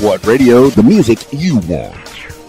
What radio? The music you want.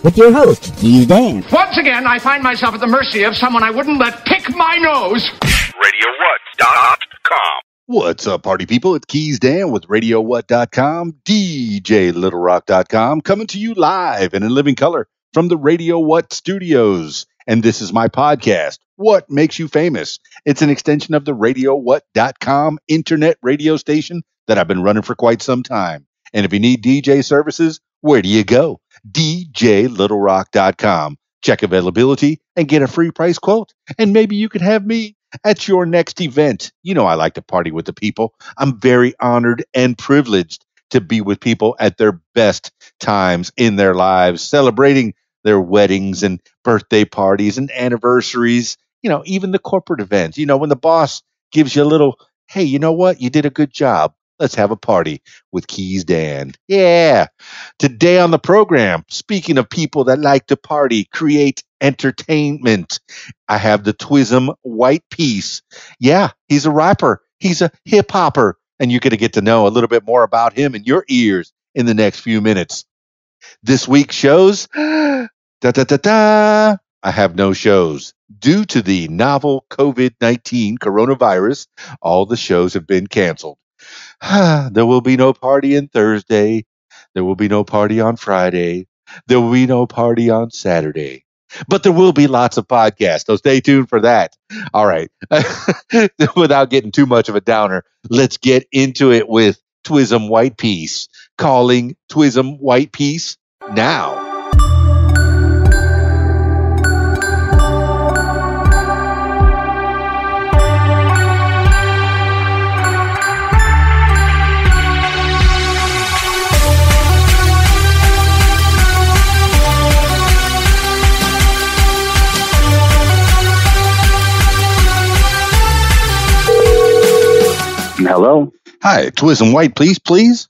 With your host, Keys Dan. Once again, I find myself at the mercy of someone I wouldn't let pick my nose. RadioWhat.com. What's up, party people? It's Keys Dan with RadioWhat.com, DJLittleRock.com, coming to you live and in living color from the Radio What studios. And this is my podcast, What Makes You Famous. It's an extension of the RadioWhat.com internet radio station that I've been running for quite some time. And if you need DJ services, where do you go? DJLittleRock.com. Check availability and get a free price quote. And maybe you could have me at your next event. You know, I like to party with the people. I'm very honored and privileged to be with people at their best times in their lives, celebrating their weddings and birthday parties and anniversaries, you know, even the corporate events. You know, when the boss gives you a little, hey, you know what? You did a good job. Let's have a party with Keys Dan. Yeah. Today on the program, speaking of people that like to party, create entertainment, I have the Twizm Whyte Piece. Yeah, he's a rapper, he's a hip hopper, and you're going to get to know a little bit more about him in your ears in the next few minutes. This week's shows, da da da da. I have no shows. Due to the novel COVID 19 coronavirus, all the shows have been canceled. there will be no party on Thursday. There will be no party on Friday. There will be no party on Saturday. But there will be lots of podcasts, so stay tuned for that. All right. Without getting too much of a downer, let's get into it with Twizm Whyte Piece. Calling Twizm Whyte Piece now. Hello. Hi, Twizm Whyte, please, please.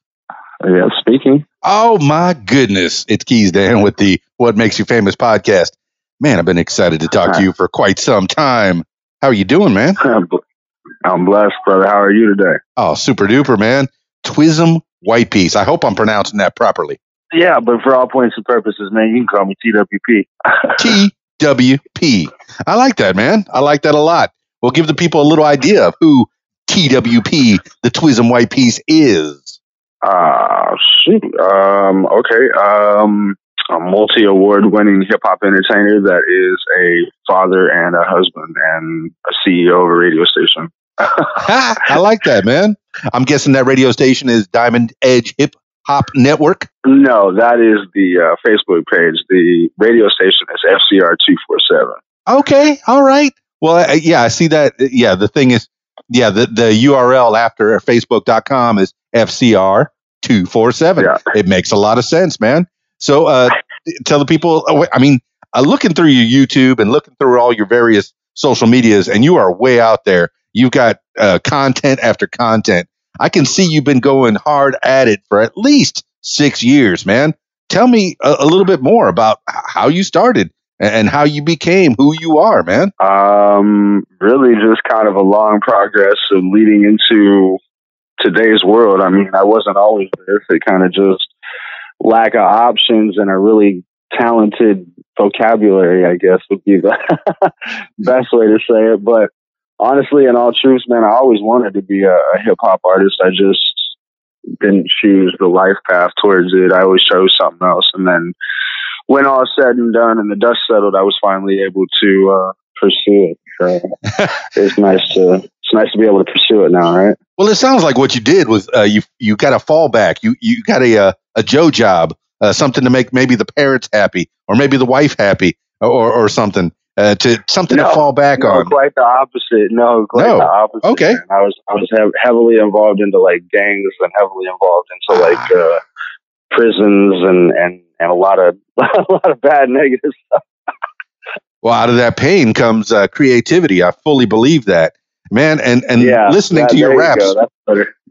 Yeah, speaking. Oh my goodness, it's Keys Dan with the What Makes You Famous podcast. Man, I've been excited to talk to you for quite some time. How are you doing, man? I'm blessed, brother. How are you today? Oh, super duper, man. Twizm Whyte Piece. I hope I'm pronouncing that properly. Yeah, but for all points and purposes, man, you can call me TWP. TWP. I like that, man. I like that a lot. We'll give the people a little idea of who TWP, the Twizm Whyte Piece, is? Uh, shoot. Um, okay. Um, a multi award winning hip hop entertainer that is a father and a husband and a CEO of a radio station. I like that, man. I'm guessing that radio station is Diamond Edge Hip Hop Network. No, that is the uh, Facebook page. The radio station is FCR two four seven. Okay, all right. Well, uh, yeah, I see that. Yeah, the thing is, yeah, the, the URL after facebook.com is FCR247. Yeah. It makes a lot of sense, man. So uh, tell the people, oh, I mean, uh, looking through your YouTube and looking through all your various social medias, and you are way out there. You've got uh, content after content. I can see you've been going hard at it for at least six years, man. Tell me a, a little bit more about how you started and how you became who you are, man? Um, really just kind of a long progress of leading into today's world. I mean, I wasn't always. It kind of just lack of options and a really talented vocabulary, I guess would be the best way to say it. But honestly, in all truth, man, I always wanted to be a, a hip hop artist. I just didn't choose the life path towards it. I always chose something else. And then when all said and done and the dust settled, I was finally able to uh, pursue it. So it's nice to it's nice to be able to pursue it now, right? Well, it sounds like what you did was uh, you you got a fallback. You you got a uh, a Joe job, uh, something to make maybe the parents happy or maybe the wife happy or or something. Uh, to something no, to fall back no, on. Quite the opposite. No, quite no. the opposite. Okay. Man. I was I was heavily involved into like gangs and heavily involved into like ah. uh, prisons and and and a lot of a lot of bad negative stuff. well, out of that pain comes uh, creativity. I fully believe that, man. And and yeah, listening to your you raps,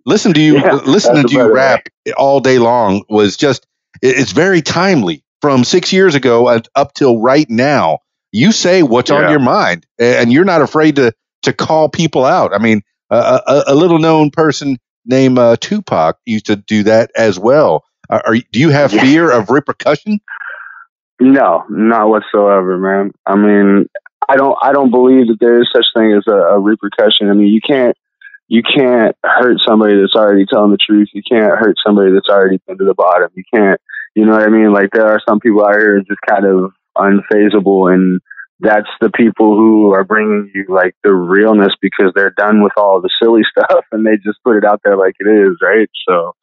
listen to you, yeah, listening to you rap way. all day long was just it's very timely. From six years ago up till right now, you say what's yeah. on your mind, and you're not afraid to to call people out. I mean, a, a, a little known person named uh, Tupac used to do that as well. Are, are do you have Yeah. fear of repercussion? No, not whatsoever, man. I mean, I don't, I don't believe that there is such thing as a, a repercussion. I mean, you can't, you can't hurt somebody that's already telling the truth. You can't hurt somebody that's already been to the bottom. You can't, you know what I mean? Like there are some people out here just kind of unfazable, and that's the people who are bringing you like the realness because they're done with all the silly stuff and they just put it out there like it is, right? So.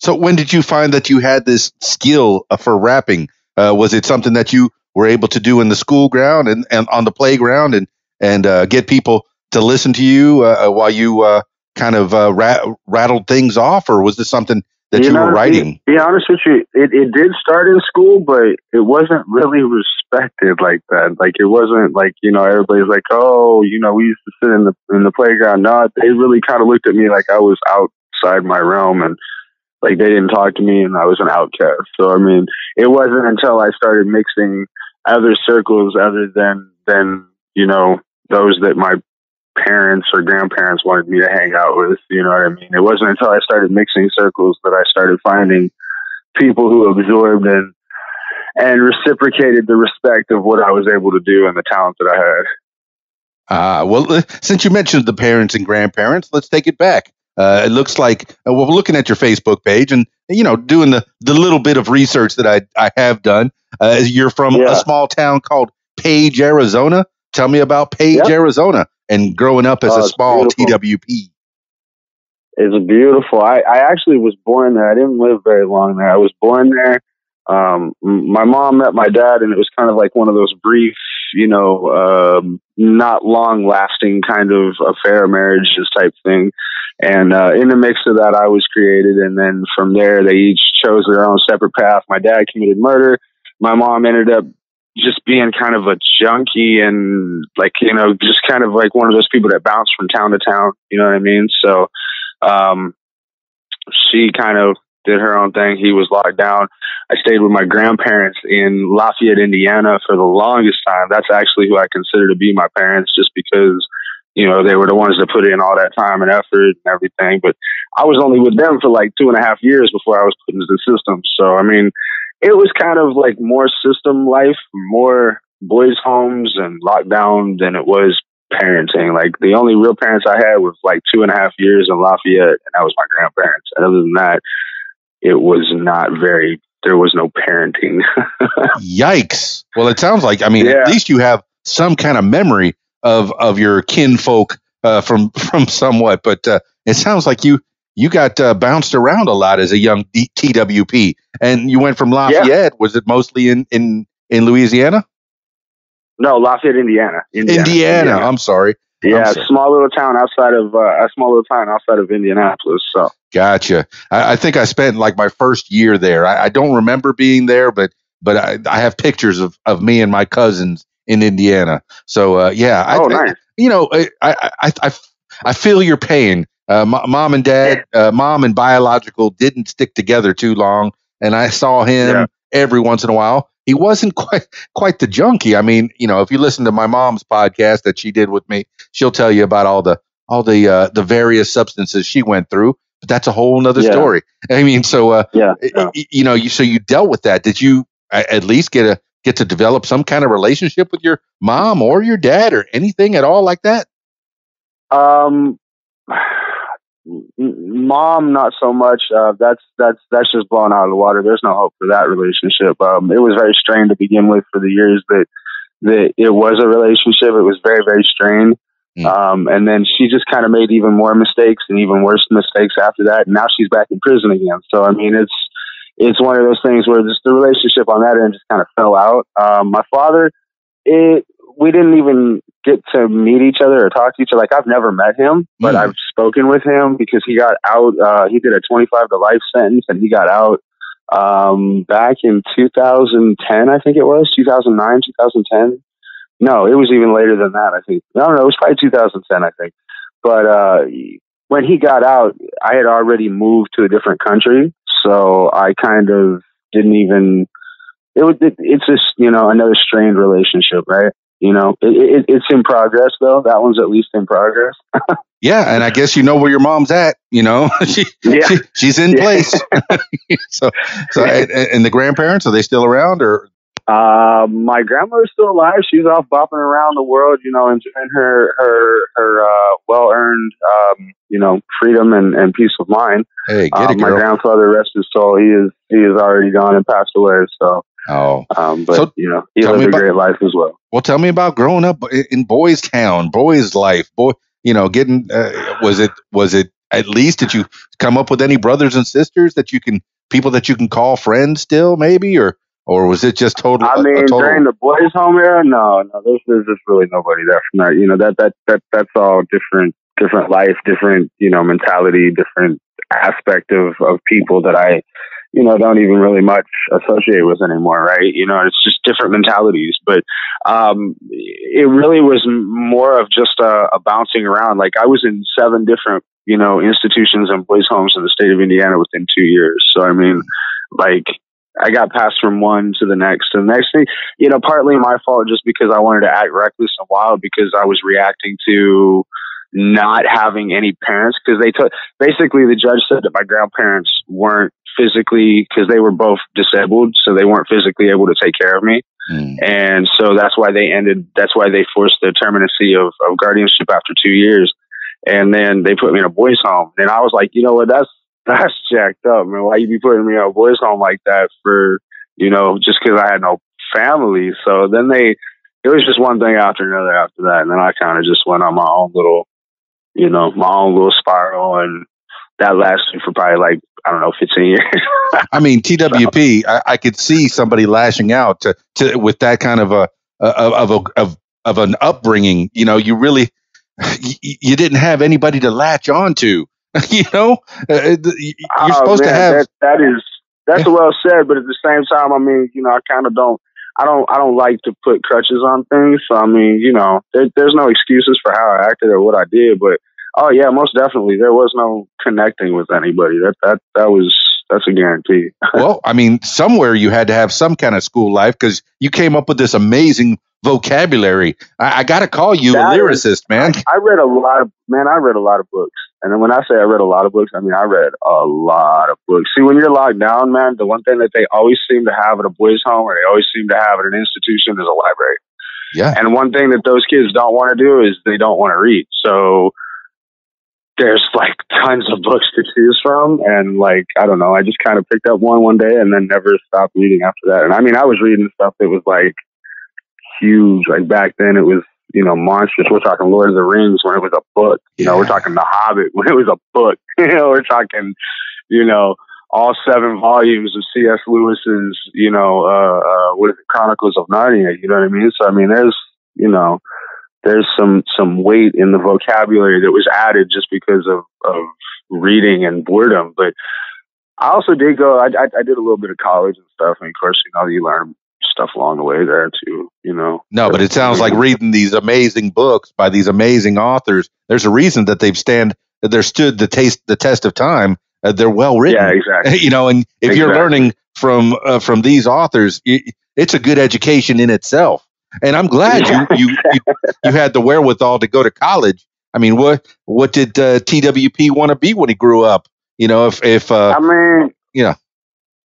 So when did you find that you had this skill uh, for rapping? Uh, was it something that you were able to do in the school ground and, and on the playground and and uh, get people to listen to you uh, uh, while you uh, kind of uh, rat- rattled things off, or was this something that you, know, were writing? Be, be honest with you, it, it did start in school, but it wasn't really respected like that. Like it wasn't like you know everybody's like, oh, you know, we used to sit in the in the playground. No, they really kind of looked at me like I was outside my realm and like they didn't talk to me and I was an outcast. So I mean, it wasn't until I started mixing other circles other than than you know those that my parents or grandparents wanted me to hang out with. You know what I mean? It wasn't until I started mixing circles that I started finding people who absorbed and and reciprocated the respect of what I was able to do and the talent that I had. Uh, well, since you mentioned the parents and grandparents, let's take it back. Uh, it looks like uh, well, we're looking at your Facebook page and you know doing the the little bit of research that I I have done. Uh, you're from Yeah. a small town called Page, Arizona. Tell me about Page, Yep. Arizona, and growing up as Oh, a small beautiful. TWP. It's beautiful. I, I actually was born there. I didn't live very long there. I was born there. Um, my mom met my dad, and it was kind of like one of those brief, you know, um, not long lasting kind of affair marriages type thing. And uh, in the mix of that, I was created, and then from there, they each chose their own separate path. My dad committed murder. My mom ended up just being kind of a junkie and like you know just kind of like one of those people that bounce from town to town you know what i mean so um she kind of did her own thing he was locked down i stayed with my grandparents in lafayette indiana for the longest time that's actually who i consider to be my parents just because you know they were the ones that put in all that time and effort and everything but i was only with them for like two and a half years before i was put into the system so i mean it was kind of like more system life, more boys' homes and lockdown than it was parenting. Like the only real parents I had was like two and a half years in Lafayette, and that was my grandparents. And other than that, it was not very. There was no parenting. Yikes! Well, it sounds like I mean Yeah. at least you have some kind of memory of of your kinfolk uh, from from somewhat, but uh, it sounds like you you got uh, bounced around a lot as a young D- TWP, and you went from Lafayette. Was it mostly in in in Louisiana? no, Lafayette, Indiana. Indiana. I'm sorry. Yeah, I'm sorry. small little town outside of uh, a small little town outside of Indianapolis. So Gotcha. I, I think I spent like my first year there. I, I don't remember being there, but but I, I have pictures of, of me and my cousins in Indiana. So uh, yeah, I, oh, I- nice. you know, I I, I, I, I feel your pain. Uh, mo- mom and dad, uh, mom and biological didn't stick together too long, and I saw him Yeah. every once in a while. He wasn't quite quite the junkie. I mean, you know, if you listen to my mom's podcast that she did with me, she'll tell you about all the all the uh, the various substances she went through. But that's a whole nother Yeah. story. I mean, so uh, Yeah. yeah. y- you know, you so you dealt with that. Did you at least get a get to develop some kind of relationship with your mom or your dad or anything at all like that? Um, mom, not so much. Uh, that's that's that's just blown out of the water. There's no hope for that relationship. Um, it was very strained to begin with for the years that that it was a relationship. It was very very strained. Mm. Um, and then she just kind of made even more mistakes and even worse mistakes after that. And now she's back in prison again. So I mean, it's it's one of those things where just the relationship on that end just kind of fell out. Um, my father, it we didn't even get to meet each other or talk to each other. Like I've never met him, but Mm. I've spoken with him because he got out. Uh, he did a 25 to life sentence, and he got out um, back in 2010, I think it was 2009, 2010. No, it was even later than that. I think. I don't know. It was probably 2010, I think. But uh, when he got out, I had already moved to a different country, so I kind of didn't even. It was. It, it's just you know another strained relationship, right? You know, it, it, it's in progress though. That one's at least in progress. Yeah, and I guess you know where your mom's at. You know, she, Yeah. she she's in Yeah. place. so, so and, and the grandparents are they still around or? Uh, my grandmother's still alive. She's off bopping around the world, you know, enjoying her her her uh, well earned, um, you know, freedom and, and peace of mind. Hey, get Uh, it, my grandfather, rest his soul, he is he is already gone and passed away. So, oh, um, but So, you know, he lived a about- great life as well. well, tell me about growing up in Boys Town, Boys Life, boy. You know, getting uh, was it was it at least did you come up with any brothers and sisters that you can people that you can call friends still maybe or or was it just total? I mean, total during the boys' home era, no, no, there's there's just really nobody there from that. You know, that that that that's all different, different life, different, you know, mentality, different aspect of of people that I, you know, don't even really much associate with anymore, right? You know, it's just different mentalities. But um, it really was more of just a, a bouncing around. Like I was in seven different, you know, institutions and boys' homes in the state of Indiana within two years. So I mean, like I got passed from one to the next. And the next thing, you know, partly my fault just because I wanted to act reckless and wild because I was reacting to not having any parents because they took basically the judge said that my grandparents weren't physically because they were both disabled so they weren't physically able to take care of me Mm. and so that's why they ended that's why they forced the terminacy of, of guardianship after two years and then they put me in a boys home and i was like you know what that's that's jacked up man why you be putting me a boys home like that for you know just because i had no family so then they it was just one thing after another after that and then i kind of just went on my own little you know my own little spiral and that lasted for probably like i don't know 15 years I mean, TWP. I, I could see somebody lashing out to, to with that kind of a of of a of, of an upbringing. You know, you really you, you didn't have anybody to latch on to. You know, Uh, you- you're Oh, supposed to man, have. that, that is that's well said, but at the same time, I mean, you know, I kind of don't. I don't. I don't like to put crutches on things. So I mean, you know, there, there's no excuses for how I acted or what I did. But oh yeah, most definitely, there was no connecting with anybody. That that that was that's a guarantee. well, I mean, somewhere you had to have some kind of school life because you came up with this amazing vocabulary. I, I got to call you That a is- lyricist, man. I read a lot of man. I read a lot of books, and then when I say I read a lot of books, I mean I read a lot of books. See, when you're locked down, man, the one thing that they always seem to have at a boys' home, or they always seem to have at an institution, is a library. Yeah. And one thing that those kids don't want to do is they don't want to read. So there's like tons of books to choose from, and like I don't know, I just kind of picked up one one day and then never stopped reading after that. And I mean, I was reading stuff that was like huge. Like back then, it was you know monstrous. We're talking Lord of the Rings when it was a book. You know, we're talking The Hobbit when it was a book. you know, we're talking you know all seven volumes of C.S. Lewis's you know uh, uh, what is it Chronicles of Narnia. You know what I mean? So I mean, there's you know there's some some weight in the vocabulary that was added just because of of reading and boredom, but. I also did go. I, I, I did a little bit of college and stuff, and of course, you know, you learn stuff along the way there too. You know. No, but it sounds like reading these amazing books by these amazing authors. There's a reason that they've stand that they're stood the taste the test of time. Uh, they're well written. Yeah, exactly. you know, and if you're learning from uh, from these authors, i it's a good education in itself. And I'm glad you, you you you had the wherewithal to go to college. I mean, what what did uh, TWP want to be when he grew up? You know, if if uh, I mean, Yeah.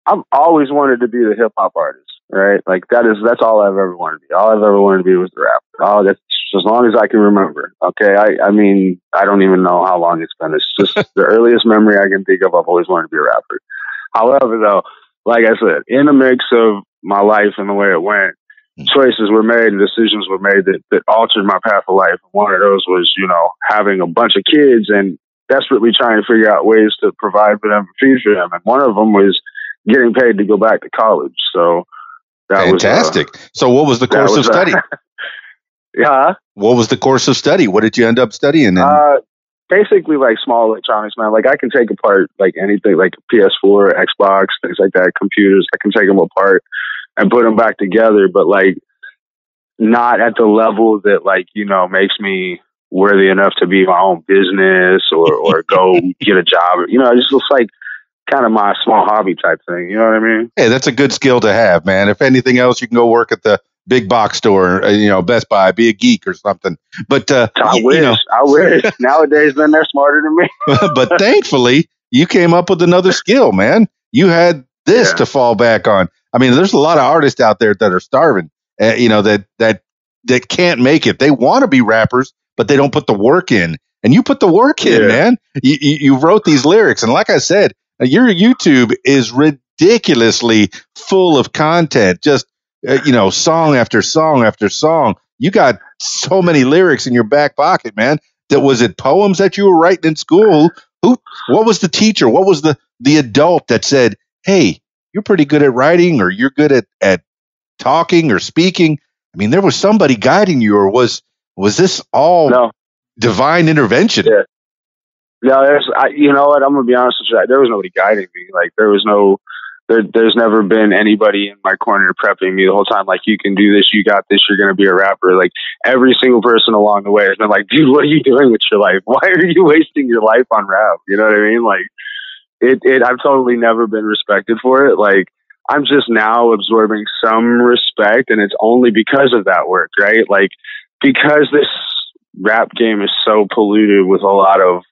I've always wanted to be the hip hop artist, right? Like that is that's all I've ever wanted to be. All I've ever wanted to be was the rapper. Oh, that's as long as I can remember. Okay, I I mean, I don't even know how long it's been. It's just the earliest memory I can think of. I've always wanted to be a rapper. However, though, like I said, in the mix of my life and the way it went, hmm. choices were made and decisions were made that, that altered my path of life. One of those was, you know, having a bunch of kids and desperately trying to figure out ways to provide for them, feed for them. And one of them was getting paid to go back to college. So that fantastic. so, what was the was, uh, course of was, uh, study? yeah. what was the course of study? What did you end up studying? Uh, basically like small electronics, man. Like I can take apart like anything, like PS4, Xbox, things like that, computers. I can take them apart and put them back together, but like not at the level that like you know makes me worthy enough to be my own business or or go get a job. You know, it's just like kind of my small hobby type thing. You know what I mean? hey, that's a good skill to have, man. If anything else, you can go work at the big box store, uh, you know, Best Buy, be a geek or something. But uh, I you, wish. you know, I wish. Nowadays, then they're smarter than me. but thankfully, you came up with another skill, man. You had this Yeah. to fall back on. I mean, there's a lot of artists out there that are starving, uh, you know, that that that can't make it. They want to be rappers, but they don't put the work in. And you put the work in, Yeah. man. You, you, you wrote these lyrics, and like I said, your YouTube is ridiculously full of content. Just uh, you know, song after song after song. You got so many lyrics in your back pocket, man. That was it poems that you were writing in school. Who? What was the teacher? What was the the adult that said, "Hey, you're pretty good at writing, or you're good at at talking or speaking"? I mean, there was somebody guiding you, or was was this all No. divine intervention? Yeah. No, there's, I, you know what? I'm gonna be honest with you. There was nobody guiding me. Like there was no, there, there's never been anybody in my corner prepping me the whole time. Like you can do this, you got this, you're gonna be a rapper. Like every single person along the way has been like, dude, what are you doing with your life? Why are you wasting your life on rap? You know what I mean? Like it, it. I've totally never been respected for it. Like I'm just now absorbing some respect, and it's only because of that work, right? Like because this rap game is so polluted with a lot of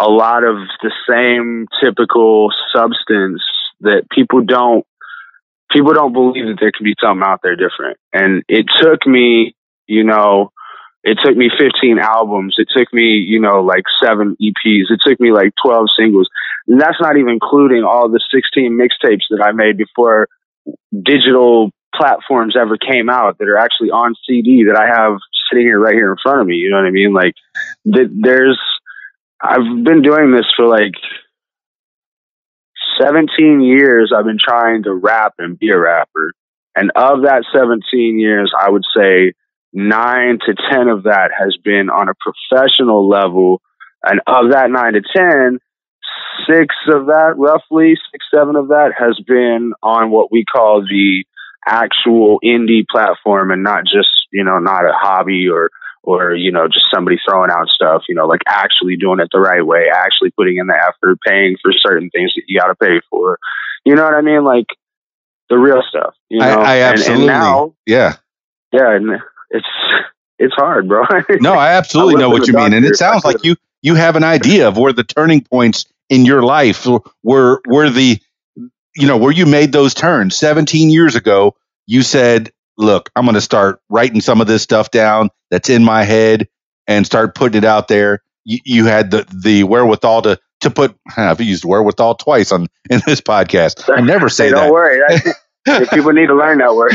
a lot of the same typical substance that people don't people don't believe that there can be something out there different. And it took me, you know, it took me 15 albums. It took me, you know, like seven EPs. It took me like 12 singles. And that's not even including all the 16 mixtapes that I made before digital platforms ever came out that are actually on CD that I have sitting here right here in front of me. You know what I mean? Like th- there's, I've been doing this for like 17 years. I've been trying to rap and be a rapper. And of that 17 years, I would say nine to 10 of that has been on a professional level. And of that nine to 10, six of that, roughly six, seven of that has been on what we call the actual indie platform and not just, you know, not a hobby or, or, you know, just somebody throwing out stuff, you know, like actually doing it the right way, actually putting in the effort, paying for certain things that you got to pay for. You know what I mean? Like the real stuff, you know? I, I absolutely, And, now, yeah. yeah, and it's, it's hard, bro. No, I absolutely I know what you mean, and it sounds like you you have an idea of where the turning points in your life were were the you know where you made those turns 17 years ago you said look i'm going to start writing some of this stuff down that's in my head and start putting it out there you, you had the the wherewithal to to put i've used wherewithal twice on in this podcast i never say Hey, don't that worry. That, people need to learn that word.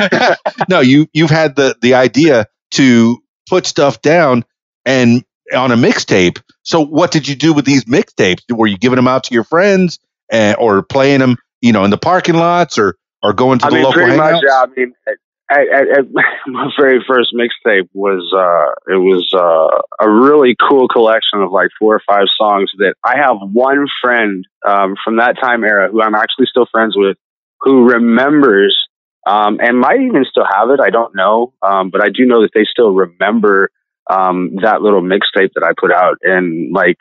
no, you you've had the the idea to put stuff down and on a mixtape. So what did you do with these mixtapes? Were you giving them out to your friends and, or playing them, you know, in the parking lots or or going to I the mean, local pretty hangouts? much. Yeah, I mean, my very first mixtape was uh, it was uh, a really cool collection of like four or five songs that I have one friend um, from that time era who I'm actually still friends with, who remembers um, and might even still have it. I don't know, um, but I do know that they still remember um, that little mixtape that I put out, and like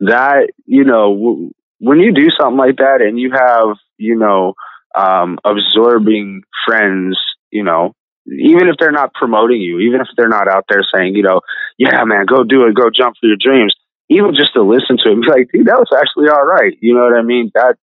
that, you know, w- when you do something like that, and you have, you know um, absorbing friends, you know, even if they're not promoting you, even if they're not out there saying, you know, yeah, man, go do it, go jump for your dreams. Even just to listen to it and be like, dude, that was actually all right. You know what I mean? That,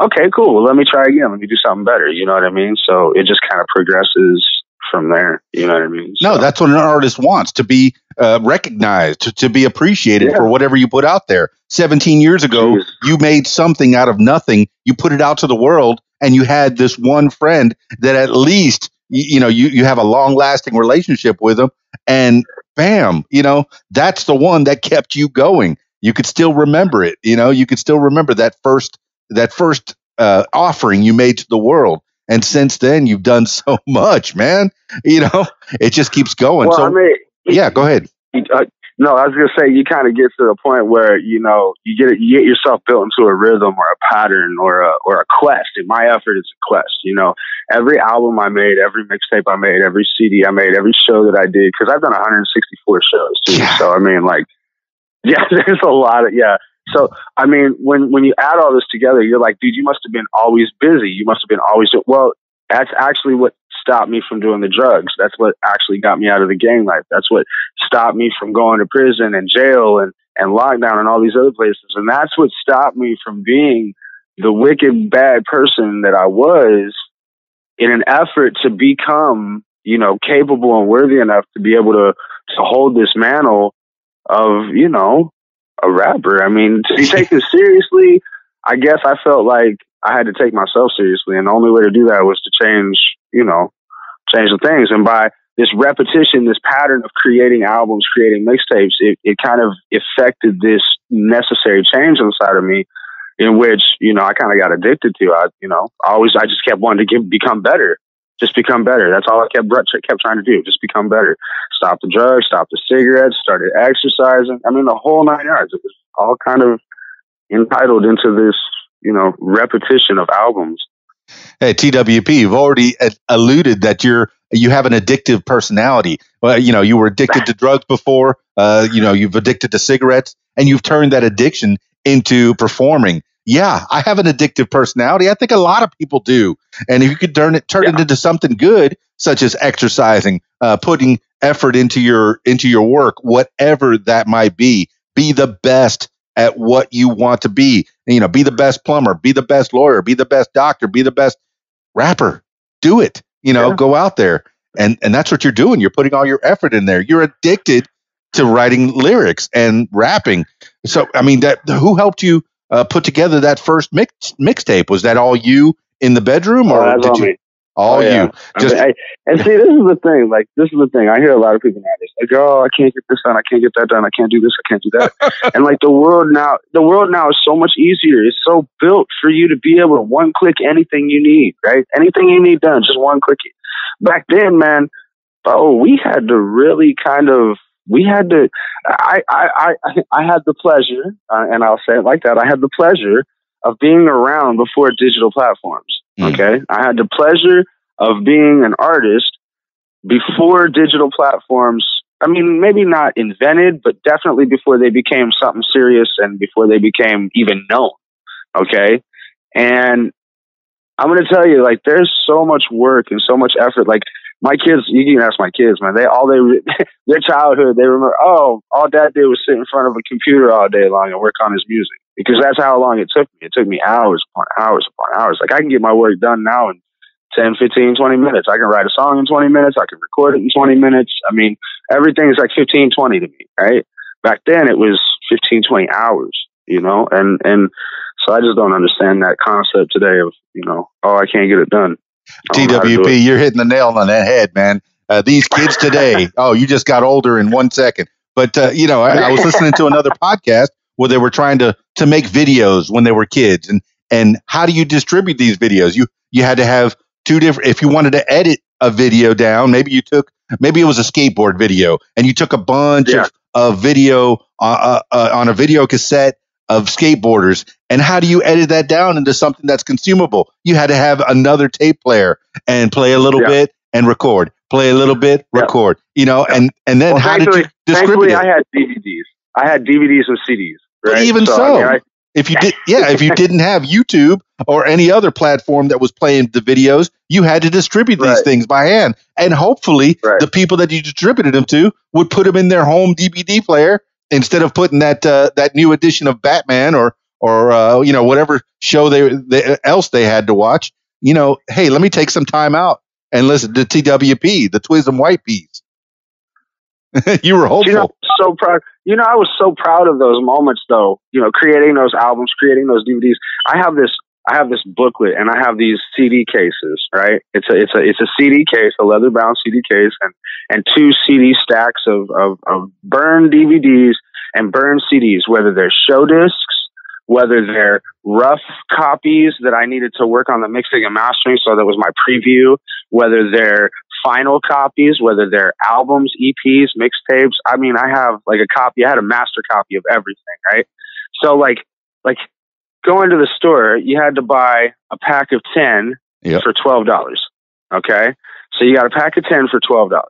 okay, cool. Well, let me try again. Let me do something better. You know what I mean? So it just kind of progresses from there. You know what I mean? No, that's what an artist wants to be uh, recognized, to, to be appreciated Yeah. for whatever you put out there. 17 years ago, Jeez. you made something out of nothing. You put it out to the world, and you had this one friend that at least, you, you know, you, you have a long lasting relationship with them And bam, you know, that's the one that kept you going. You could still remember it. You know, you could still remember that first, that first uh, offering you made to the world. And since then, you've done so much, man. You know, it just keeps going. well, so, I mean, yeah, go ahead. uh, no, I was gonna say you kind of get to the point where you know you get you get yourself built into a rhythm or a pattern or a or a quest. And my effort is a quest. You know, every album I made, every mixtape I made, every CD I made, every show that I did, because I've done 164 shows too. Yeah. So I mean, like, yeah, there's a lot of yeah. So I mean, when when you add all this together, you're like, dude, you must have been always busy. You must have been always well. That's actually what stopped me from doing the drugs. That's what actually got me out of the gang life. That's what stopped me from going to prison and jail and, and lockdown and all these other places. And that's what stopped me from being the wicked bad person that I was in an effort to become, you know, capable and worthy enough to be able to, to hold this mantle of, you know, a rapper. I mean, to be taken seriously, I guess I felt like I had to take myself seriously. And the only way to do that was to change, you know, change the things. And by this repetition, this pattern of creating albums, creating mixtapes, it, it kind of affected this necessary change inside of me in which, you know, I kind of got addicted to. I, you know, I always, I just kept wanting to get, become better. Just become better. That's all I kept kept trying to do. Just become better. Stop the drugs, stop the cigarettes, started exercising. I mean, the whole nine yards. It was all kind of entitled into this, you know, repetition of albums. Hey, TWP, you've already alluded that you're you have an addictive personality. Well, you know, you were addicted to drugs before. Uh, you know, you've addicted to cigarettes, and you've turned that addiction into performing. Yeah, I have an addictive personality. I think a lot of people do. And if you could turn it turn yeah. it into something good, such as exercising, uh, putting effort into your into your work, whatever that might be, be the best at what you want to be. You know, be the best plumber, be the best lawyer, be the best doctor, be the best rapper. Do it. You know, yeah. go out there. And and that's what you're doing. You're putting all your effort in there. You're addicted to writing lyrics and rapping. So, I mean, that who helped you uh, put together that first mix mixtape? Was that all you in the bedroom, or oh, did you? Me. All oh, yeah. you. Just I mean, I, and see, this is the thing. Like, this is the thing. I hear a lot of people nowadays like, "Oh, I can't get this done. I can't get that done. I can't do this. I can't do that." and like the world now, the world now is so much easier. It's so built for you to be able to one click anything you need. Right? Anything you need done, just one click it. Back then, man, oh, we had to really kind of we had to I I I, I had the pleasure, uh, and I'll say it like that. I had the pleasure of being around before digital platforms. Mm. Okay. I had the pleasure of being an artist before digital platforms. I mean, maybe not invented, but definitely before they became something serious and before they became even known. Okay. And I'm going to tell you, like, there's so much work and so much effort. Like, my kids, you can ask my kids, man. They all they their childhood, they remember. Oh, all dad did was sit in front of a computer all day long and work on his music because that's how long it took me. It took me hours upon hours upon hours. Like I can get my work done now in 10, 15, 20 minutes. I can write a song in 20 minutes. I can record it in 20 minutes. I mean, everything is like 15, 20 to me, right? Back then it was 15, 20 hours, you know, and, and so I just don't understand that concept today of, you know, oh, I can't get it done. TWP, you're hitting the nail on that head, man. Uh, these kids today, oh, you just got older in one second. But uh, you know, I, I, was listening to another podcast where they were trying to to make videos when they were kids, and and how do you distribute these videos? You you had to have two different. If you wanted to edit a video down, maybe you took maybe it was a skateboard video, and you took a bunch yeah. of, of video uh, uh, uh on a video cassette of skateboarders and how do you edit that down into something that's consumable you had to have another tape player and play a little yeah. bit and record play a little bit record yeah. you know yeah. and and then well, how did you distribute it? i had dvds i had dvds and cds right? But even so, so I mean, I, if you did yeah if you didn't have youtube or any other platform that was playing the videos you had to distribute these right. things by hand and hopefully right. the people that you distributed them to would put them in their home dvd player instead of putting that uh, that new edition of Batman or or uh, you know whatever show they, they, else they had to watch, you know, hey, let me take some time out and listen to TWP, the Twizm Whyte Piece. you were hopeful. You know, so proud. You know, I was so proud of those moments, though. You know, creating those albums, creating those DVDs. I have this. I have this booklet, and I have these CD cases. Right? It's a it's a it's a CD case, a leather bound CD case, and and two CD stacks of, of, of burned DVDs and burned CDs, whether they're show discs, whether they're rough copies that I needed to work on the mixing and mastering, so that was my preview, whether they're final copies, whether they're albums, EPs, mixtapes. I mean, I have like a copy, I had a master copy of everything, right? So like, like going to the store, you had to buy a pack of 10 yep. for $12. Okay. So you got a pack of 10 for $12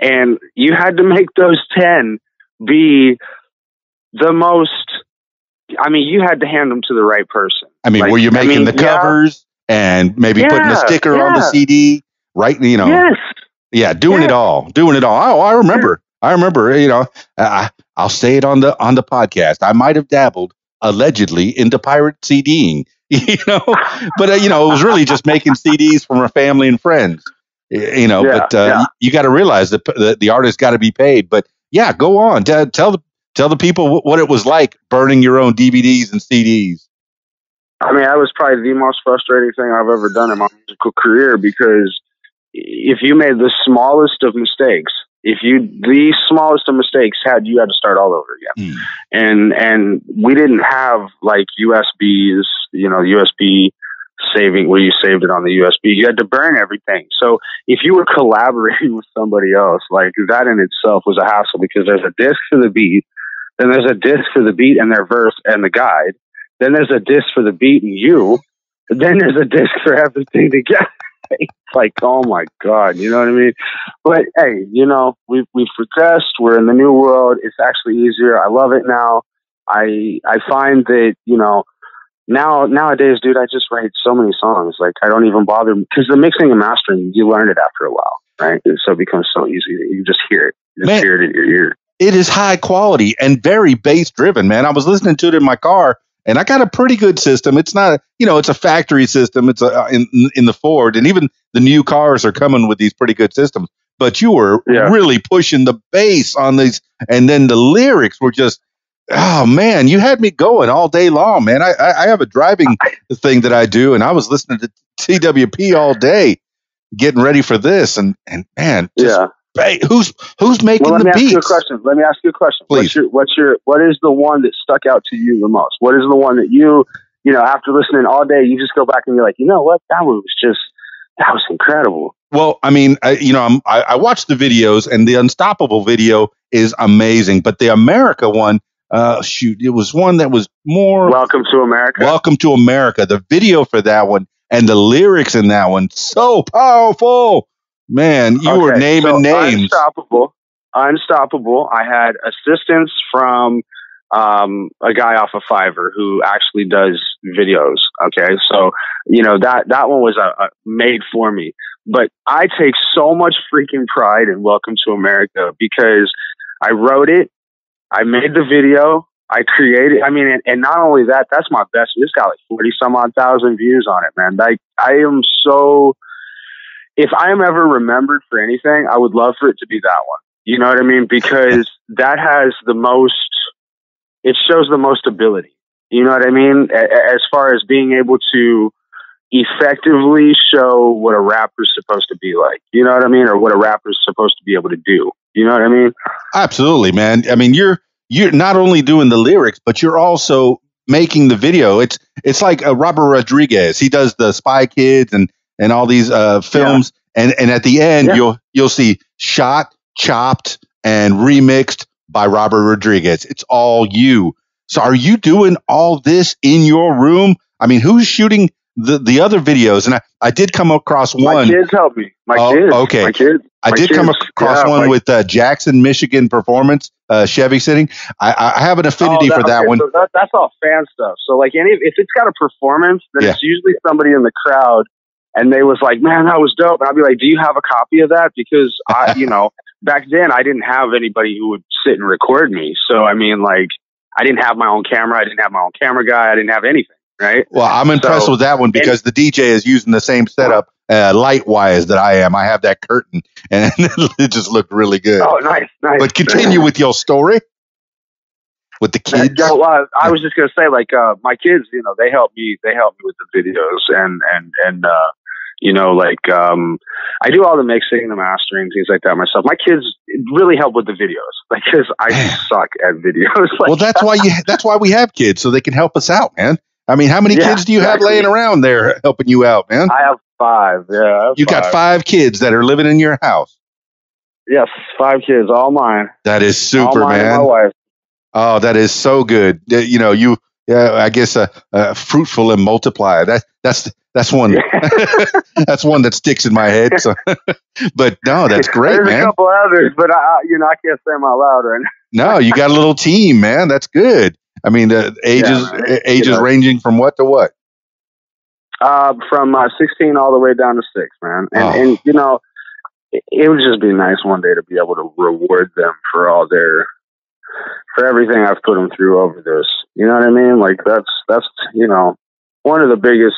and you had to make those 10 be the most I mean, you had to hand them to the right person. I mean, like, were you making I mean, the covers yeah. and maybe yeah, putting a sticker yeah. on the CD, right? You know, yes. yeah, doing it all, doing it all. Oh, I remember. I remember. You know, I, I'll say it on the on the podcast. I might have dabbled allegedly into pirate CDing. You know, but uh, you know, it was really just making CDs from our family and friends. You know, Yeah, but uh, yeah. you got to realize that the, the artist got to be paid. But yeah, go on. T- tell the tell the people what it was like burning your own DVDs and CDs. I mean, that was probably the most frustrating thing I've ever done in my musical career because if you made the smallest of mistakes, if you the smallest of mistakes had you had to start all over again. Hmm. And and we didn't have like USBs, you know, USB saving where you saved it on the USB. You had to burn everything. So if you were collaborating with somebody else, like that in itself was a hassle because there's a disc for the beat, then there's a disc for the beat and their verse and the guide. Then there's a disc for the beat and you. Then there's a disc for everything together. It's like, oh my God, you know what I mean? But hey, you know, we've we've progressed. We're in the new world. It's actually easier. I love it now. I I find that, you know, now nowadays, dude, I just write so many songs. Like I don't even bother because the mixing and mastering, you learn it after a while, right? And so it becomes so easy that you just hear it. You just Man. hear it in your ear. it is high quality and very bass driven, man. I was listening to it in my car and I got a pretty good system. It's not, you know, it's a factory system. It's a, in, in the Ford and even the new cars are coming with these pretty good systems, but you were Yeah. really pushing the bass on these. And then the lyrics were just, oh man, you had me going all day long, man. I, I, I have a driving thing that I do and I was listening to TWP all day getting ready for this. And, and man, just, Yeah. Ba- who's, who's making Well, let the me ask beats? you a question. Let me ask you a question. Please. What's your what's your what is the one that stuck out to you the most? What is the one that you you know after listening all day you just go back and you're like, you know what, that one was just that was incredible. Well, I mean, I, you know, I'm, I, I watched the videos, and the Unstoppable video is amazing, but the America one, uh, shoot, it was one that was more Welcome to America. Welcome to America. The video for that one and the lyrics in that one so powerful, man. You were Okay, naming so names. Unstoppable. Unstoppable. I had assistance from um, a guy off of Fiverr who actually does videos. Okay, so you know that that one was uh, uh, made for me. But I take so much freaking pride in Welcome to America because I wrote it, I made the video, I created. I mean, and, and not only that, that's my best. It's got like forty some odd thousand views on it, man. Like I am so. If I am ever remembered for anything, I would love for it to be that one. You know what I mean? Because that has the most. It shows the most ability. You know what I mean? A- a- As far as being able to effectively show what a rapper's supposed to be like. You know what I mean? Or what a rapper's supposed to be able to do. You know what I mean? Absolutely, man. I mean, you're you're not only doing the lyrics, but you're also making the video. It's it's like uh, Robert Rodriguez. He does the Spy Kids and and all these uh, films, and and at the end Yeah. you'll you'll see shot, chopped, and remixed by Robert Rodriguez. It's all you. So are you doing all this in your room? I mean, who's shooting the the other videos? And I, I did come across one. My kids help me. My Oh, kids. okay. My kids. I My did come across yeah, one my- with uh, Jackson, Michigan Performance uh, Chevy sitting. I, I have an affinity Oh, for that okay, one. So that, that's all fan stuff. So like any if it's got a performance, then Yeah. it's usually somebody in the crowd and they was like, Man, that was dope. And I'd be like, Do you have a copy of that? Because I you know, back then I didn't have anybody who would sit and record me. So I mean like I didn't have my own camera, I didn't have my own camera guy, I didn't have anything, right? Well, I'm impressed So- with that one because the DJ is using the same setup uh, light wise that I am. I have that curtain, and it just looked really good. Oh nice, nice. but continue with your story with the kids. Well, I was just gonna say, like, uh, my kids, you know, they help me. They help me with the videos, and and and uh, you know, like, um, I do all the mixing, the mastering, things like that myself. My kids really help with the videos, like, because I suck at videos. like, Well, that's why you. That's why we have kids so they can help us out, man. I mean, how many Yeah, kids do you have laying around there helping you out, man? I have five. Yeah, have You got five kids that are living in your house. Yes, five kids, all mine. That is super, all mine and man. my wife. Oh, that is so good. You know, you, yeah, I guess, uh, uh, fruitful and multiply. That that's that's one. that's one that sticks in my head. So, but no, that's great, There's a couple others, but I, you know, I can't say them out loud right now. No, you got a little team, man. That's good. I mean, the ages man. a- ages You know. ranging from what to what. Uh, from uh, 16 all the way down to six, man. And, Oh. and you know, it, it would just be nice one day to be able to reward them for all their, for everything I've put them through over this. You know what I mean? Like that's, that's, you know, one of the biggest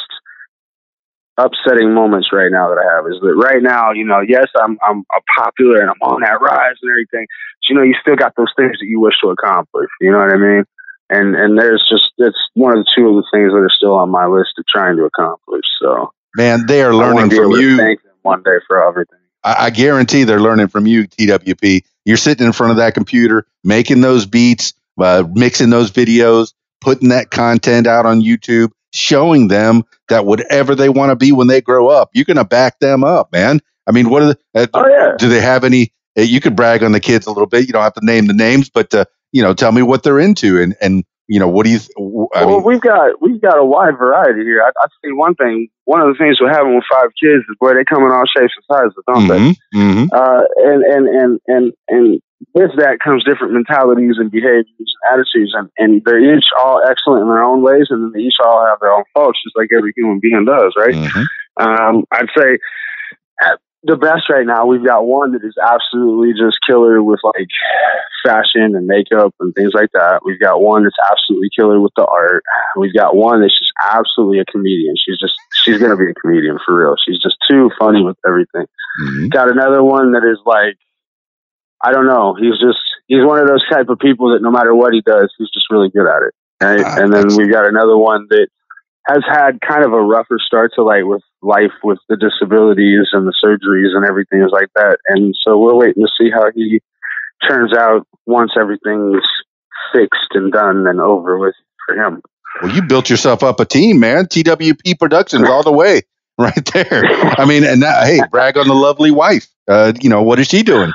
upsetting moments right now that I have is that right now, you know, yes, I'm, I'm a popular and I'm on that rise and everything, but you know, you still got those things that you wish to accomplish. You know what I mean? and and there's just it's one of the two of the things that are still on my list of trying to accomplish. So Man, they are learning from you. Thank them one day for everything. I, I guarantee they're learning from you, TWP. You're sitting in front of that computer, making those beats, uh, mixing those videos, putting that content out on YouTube, showing them that whatever they want to be when they grow up, you're going to back them up, man. I mean, what are the, uh, Oh yeah. do they have any? Uh, you could brag on the kids a little bit. You don't have to name the names, but uh, you know, tell me what they're into and and you know, what do you? Th- I well, we've got we've got a wide variety here. I, I'd say one thing. One of the things with having with five kids is boy, they come in all shapes and sizes, don't they? mhm, mhm. Uh, and and and and and with that comes different mentalities and behaviors and attitudes, and and they're each all excellent in their own ways, and then they each all have their own faults, just like every human being does, right? Mhm. Um, I'd say the best right now. We've got one that is absolutely just killer with like fashion and makeup and things like that. We've got one that's absolutely killer with the art. We've got one that's just absolutely a comedian. She's just she's gonna be a comedian for real. She's just too funny with everything. Mhm. Got another one that is like I don't know. He's just he's one of those type of people that no matter what he does, he's just really good at it. Right? Ah, and then we've got another one that has had kind of a rougher start to like with life with the disabilities and the surgeries and everything is like that. And so we're waiting to see how he turns out once everything's fixed and done and over with for him. Well, you built yourself up a team, man. TWP Productions all the way, right there. I mean, and now, hey, brag on the lovely wife. Uh, you know, what is she doing?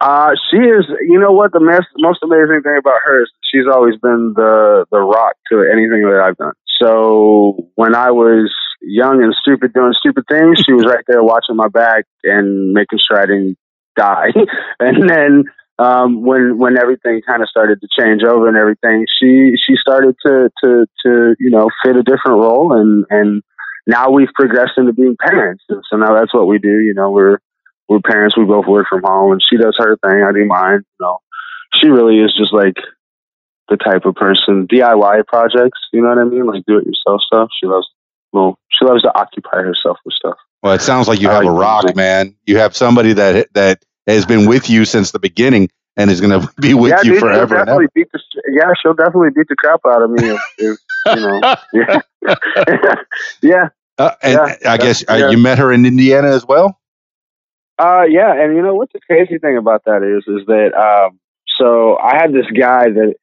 Uh, she is. You know what? The most most amazing thing about her is she's always been the the rock to anything that I've done. So when I was young and stupid doing stupid things, she was right there watching my back and making sure I didn't die. and then um, when when everything kind of started to change over and everything, she she started to to to you know fit a different role and and now we've progressed into being parents. And so now that's what we do. You know, we're we're parents. We both work from home, and she does her thing. I do mine. You know, she really is just like the type of person DIY projects. You know what I mean? Like do it yourself stuff. She loves. Well, she loves to occupy herself with stuff. Well, it sounds like you I have like a rock, music. man. You have somebody that that has been with you since the beginning and is going to be with yeah, you dude, forever she'll definitely beat the. Yeah, she'll definitely beat the crap out of me if, if you know. Yeah, yeah. Uh, and Yeah, I guess uh, yeah. you met her in Indiana as well. Uh, yeah, and you know what the crazy thing about that is, is that um, so I had this guy that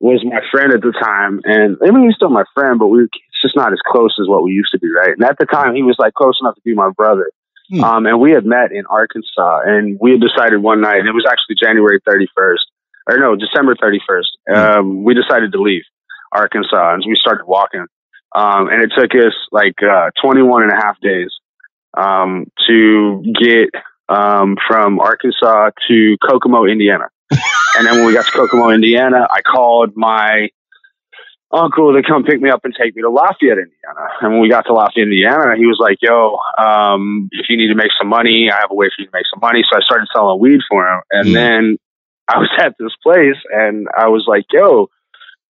was my friend at the time, and I mean he's still my friend, but we it's just not as close as what we used to be, right? And at the time, he was like close enough to be my brother. Hmm. Um, and we had met in Arkansas, and we had decided one night, and it was actually January thirty first, or no, December thirty first. Um, we decided to leave Arkansas, and we started walking. Um, and it took us like uh, 21 and a half days um, to get um, from Arkansas to Kokomo, Indiana. and then when we got to Kokomo, Indiana, I called my uncle to come pick me up and take me to Lafayette, Indiana. And when we got to Lafayette, Indiana, he was like, "Yo, um, if you need to make some money, I have a way for you to make some money." So I started selling weed for him, and Mm. then I was at this place, and I was like, "Yo."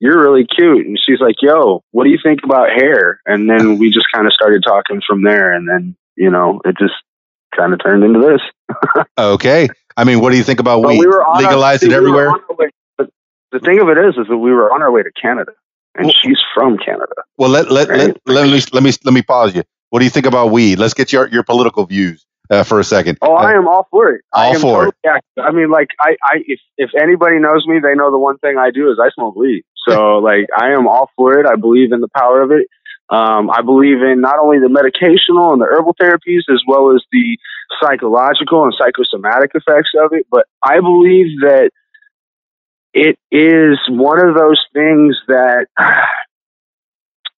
You're really cute. And she's like, Yo, what do you think about hair? And then we just kind of started talking from there. And then, you know, it just kind of turned into this. Okay. I mean, what do you think about weed? we were on our- Legalize it we everywhere. way- but the thing of it is, is that we were on our way to Canada, and Well- she's from Canada. Well, let let, let Right. let me let me let me pause you. What do you think about weed? Let's get your your political views uh, for a second. Oh, I Uh, am all for it. I all am for it. totally. I mean, like, I, I, if if anybody knows me, they know the one thing I do is I smoke weed. So, like, I am all for it. I believe in the power of it. Um, I believe in not only the medicational and the herbal therapies, as well as the psychological and psychosomatic effects of it. But I believe that it is one of those things that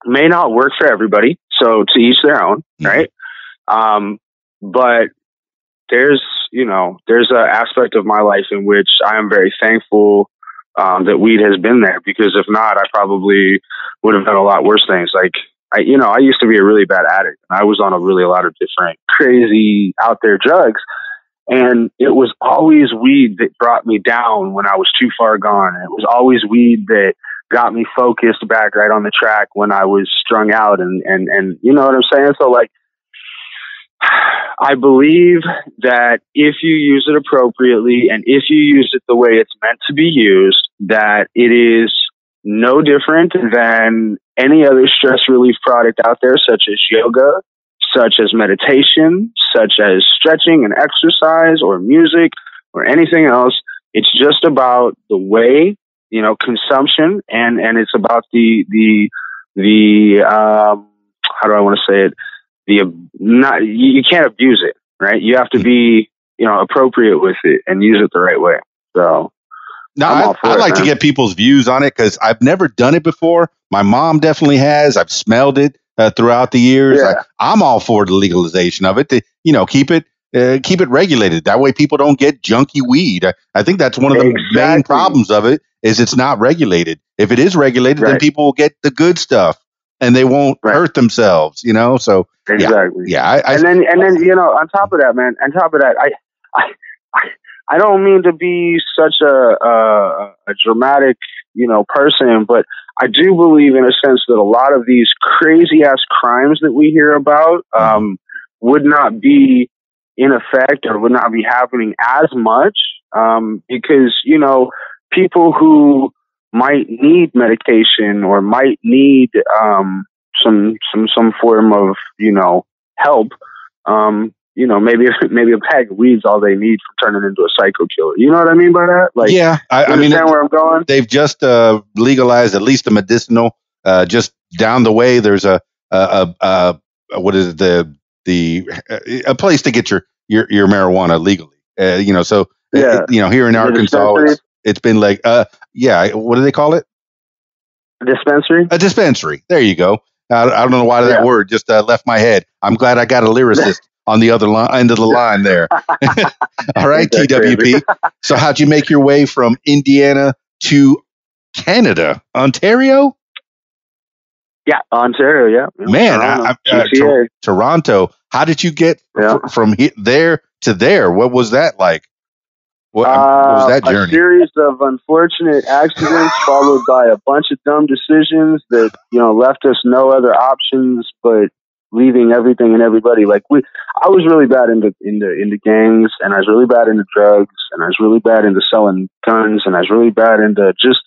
may not work for everybody. So, to each their own, Mhm. right? Um, but there's you know there's an aspect of my life in which I am very thankful um, that weed has been there because if not, I probably would have done a lot worse things. Like I, you know, I used to be a really bad addict. And I was on a really a lot of different crazy out there drugs. And it was always weed that brought me down when I was too far gone. It was always weed that got me focused back right on the track when I was strung out and, and, and you know what I'm saying? So like, I believe that if you use it appropriately and if you use it the way it's meant to be used, that it is no different than any other stress relief product out there, such as yoga, such as meditation, such as stretching and exercise or music or anything else. It's just about the way, you know, consumption and, and it's about the, the, the, um, how do I want to say it? The, not, you can't abuse it, right? You have to be, you know, appropriate with it and use it the right way. So, no, I, would like man. to get people's views on it because I've never done it before. My mom definitely has. I've smelled it uh, throughout the years. Yeah. I, am all for the legalization of it. To, you know, keep it uh, keep it regulated. That way, people don't get junky weed. I, I think that's one of the exactly. main problems of it is it's not regulated. If it is regulated, right. then people will get the good stuff and they won't right. hurt themselves. You know, so exactly. Yeah, yeah I, and then and then you know, on top of that, man, on top of that, I I I don't mean to be such a, a, a dramatic, you know, person, but I do believe in a sense that a lot of these crazy ass crimes that we hear about um, would not be in effect or would not be happening as much um, because you know people who might need medication or might need um, some some some form of you know help um, you know, maybe maybe a pack of weeds all they need for turning into a psycho killer. You know what I mean by that? Like, yeah, I, I mean, where I'm going. They've just uh, legalized at least the medicinal. Uh, just down the way, there's a a, a, a what is it, the the a place to get your your, your marijuana legally. Uh, you know, so yeah. It, you know, here in Arkansas, it's, it's been like, uh, yeah, what do they call it? A dispensary. A dispensary. There you go. I, I don't know why that yeah. word just uh, left my head. I'm glad I got a lyricist on the other line, end of the line there. All right, TWP. so, how'd you make your way from Indiana to Canada, Ontario? Yeah, Ontario. Yeah, man, Toronto. I, I, uh, to, Toronto. How did you get yeah. f- from he- there to there? What was that like? What, uh, what was that journey? A series of unfortunate accidents followed by a bunch of dumb decisions that you know left us no other options but leaving everything and everybody. Like we, I was really bad into into into gangs, and I was really bad into drugs, and I was really bad into selling guns, and I was really bad into just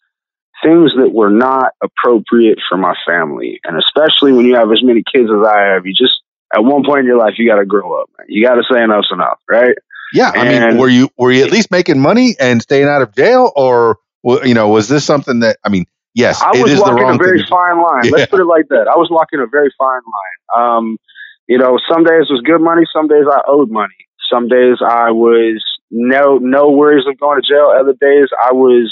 things that were not appropriate for my family. And especially when you have as many kids as I have, you just at one point in your life you got to grow up. Man. You got to say enough's enough, right? Yeah, I mean, were you were you at least making money and staying out of jail, or you know, was this something that I mean? Yes, I was walking a very fine line. Yeah. Let's put it like that. I was walking a very fine line. Um, you know, some days was good money, some days I owed money. Some days I was no no worries of going to jail. Other days I was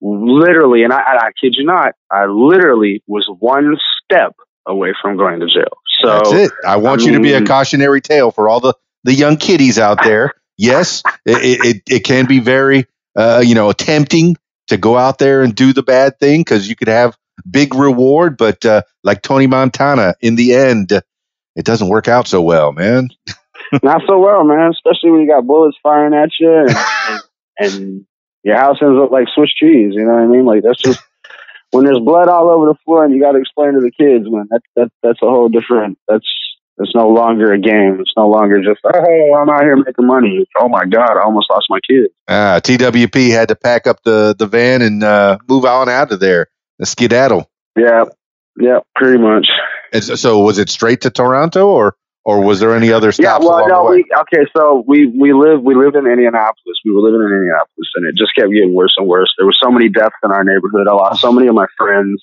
literally, and I, I kid you not, I literally was one step away from going to jail. So that's it. I want I you mean, to be a cautionary tale for all the the young kiddies out there. yes, it, it, it can be very uh, you know tempting to go out there and do the bad thing because you could have big reward, but uh, like Tony Montana, in the end, it doesn't work out so well, man. Not so well, man. Especially when you got bullets firing at you, and, and, your house ends up like Swiss cheese. You know what I mean? Like that's just when there's blood all over the floor, and you got to explain to the kids, man. That that that's a whole different. That's it's no longer a game. It's no longer just, oh, I'm out here making money. It's, oh my God, I almost lost my kid. Uh, TWP had to pack up the, the van and uh, move on out of there, the skedaddle. Yeah, yeah, pretty much. And so, so, was it straight to Toronto or or was there any other stops? Yeah, well, no, we, okay, so we we live we lived in Indianapolis. We were living in Indianapolis, and it just kept getting worse and worse. There were so many deaths in our neighborhood. I lost so many of my friends.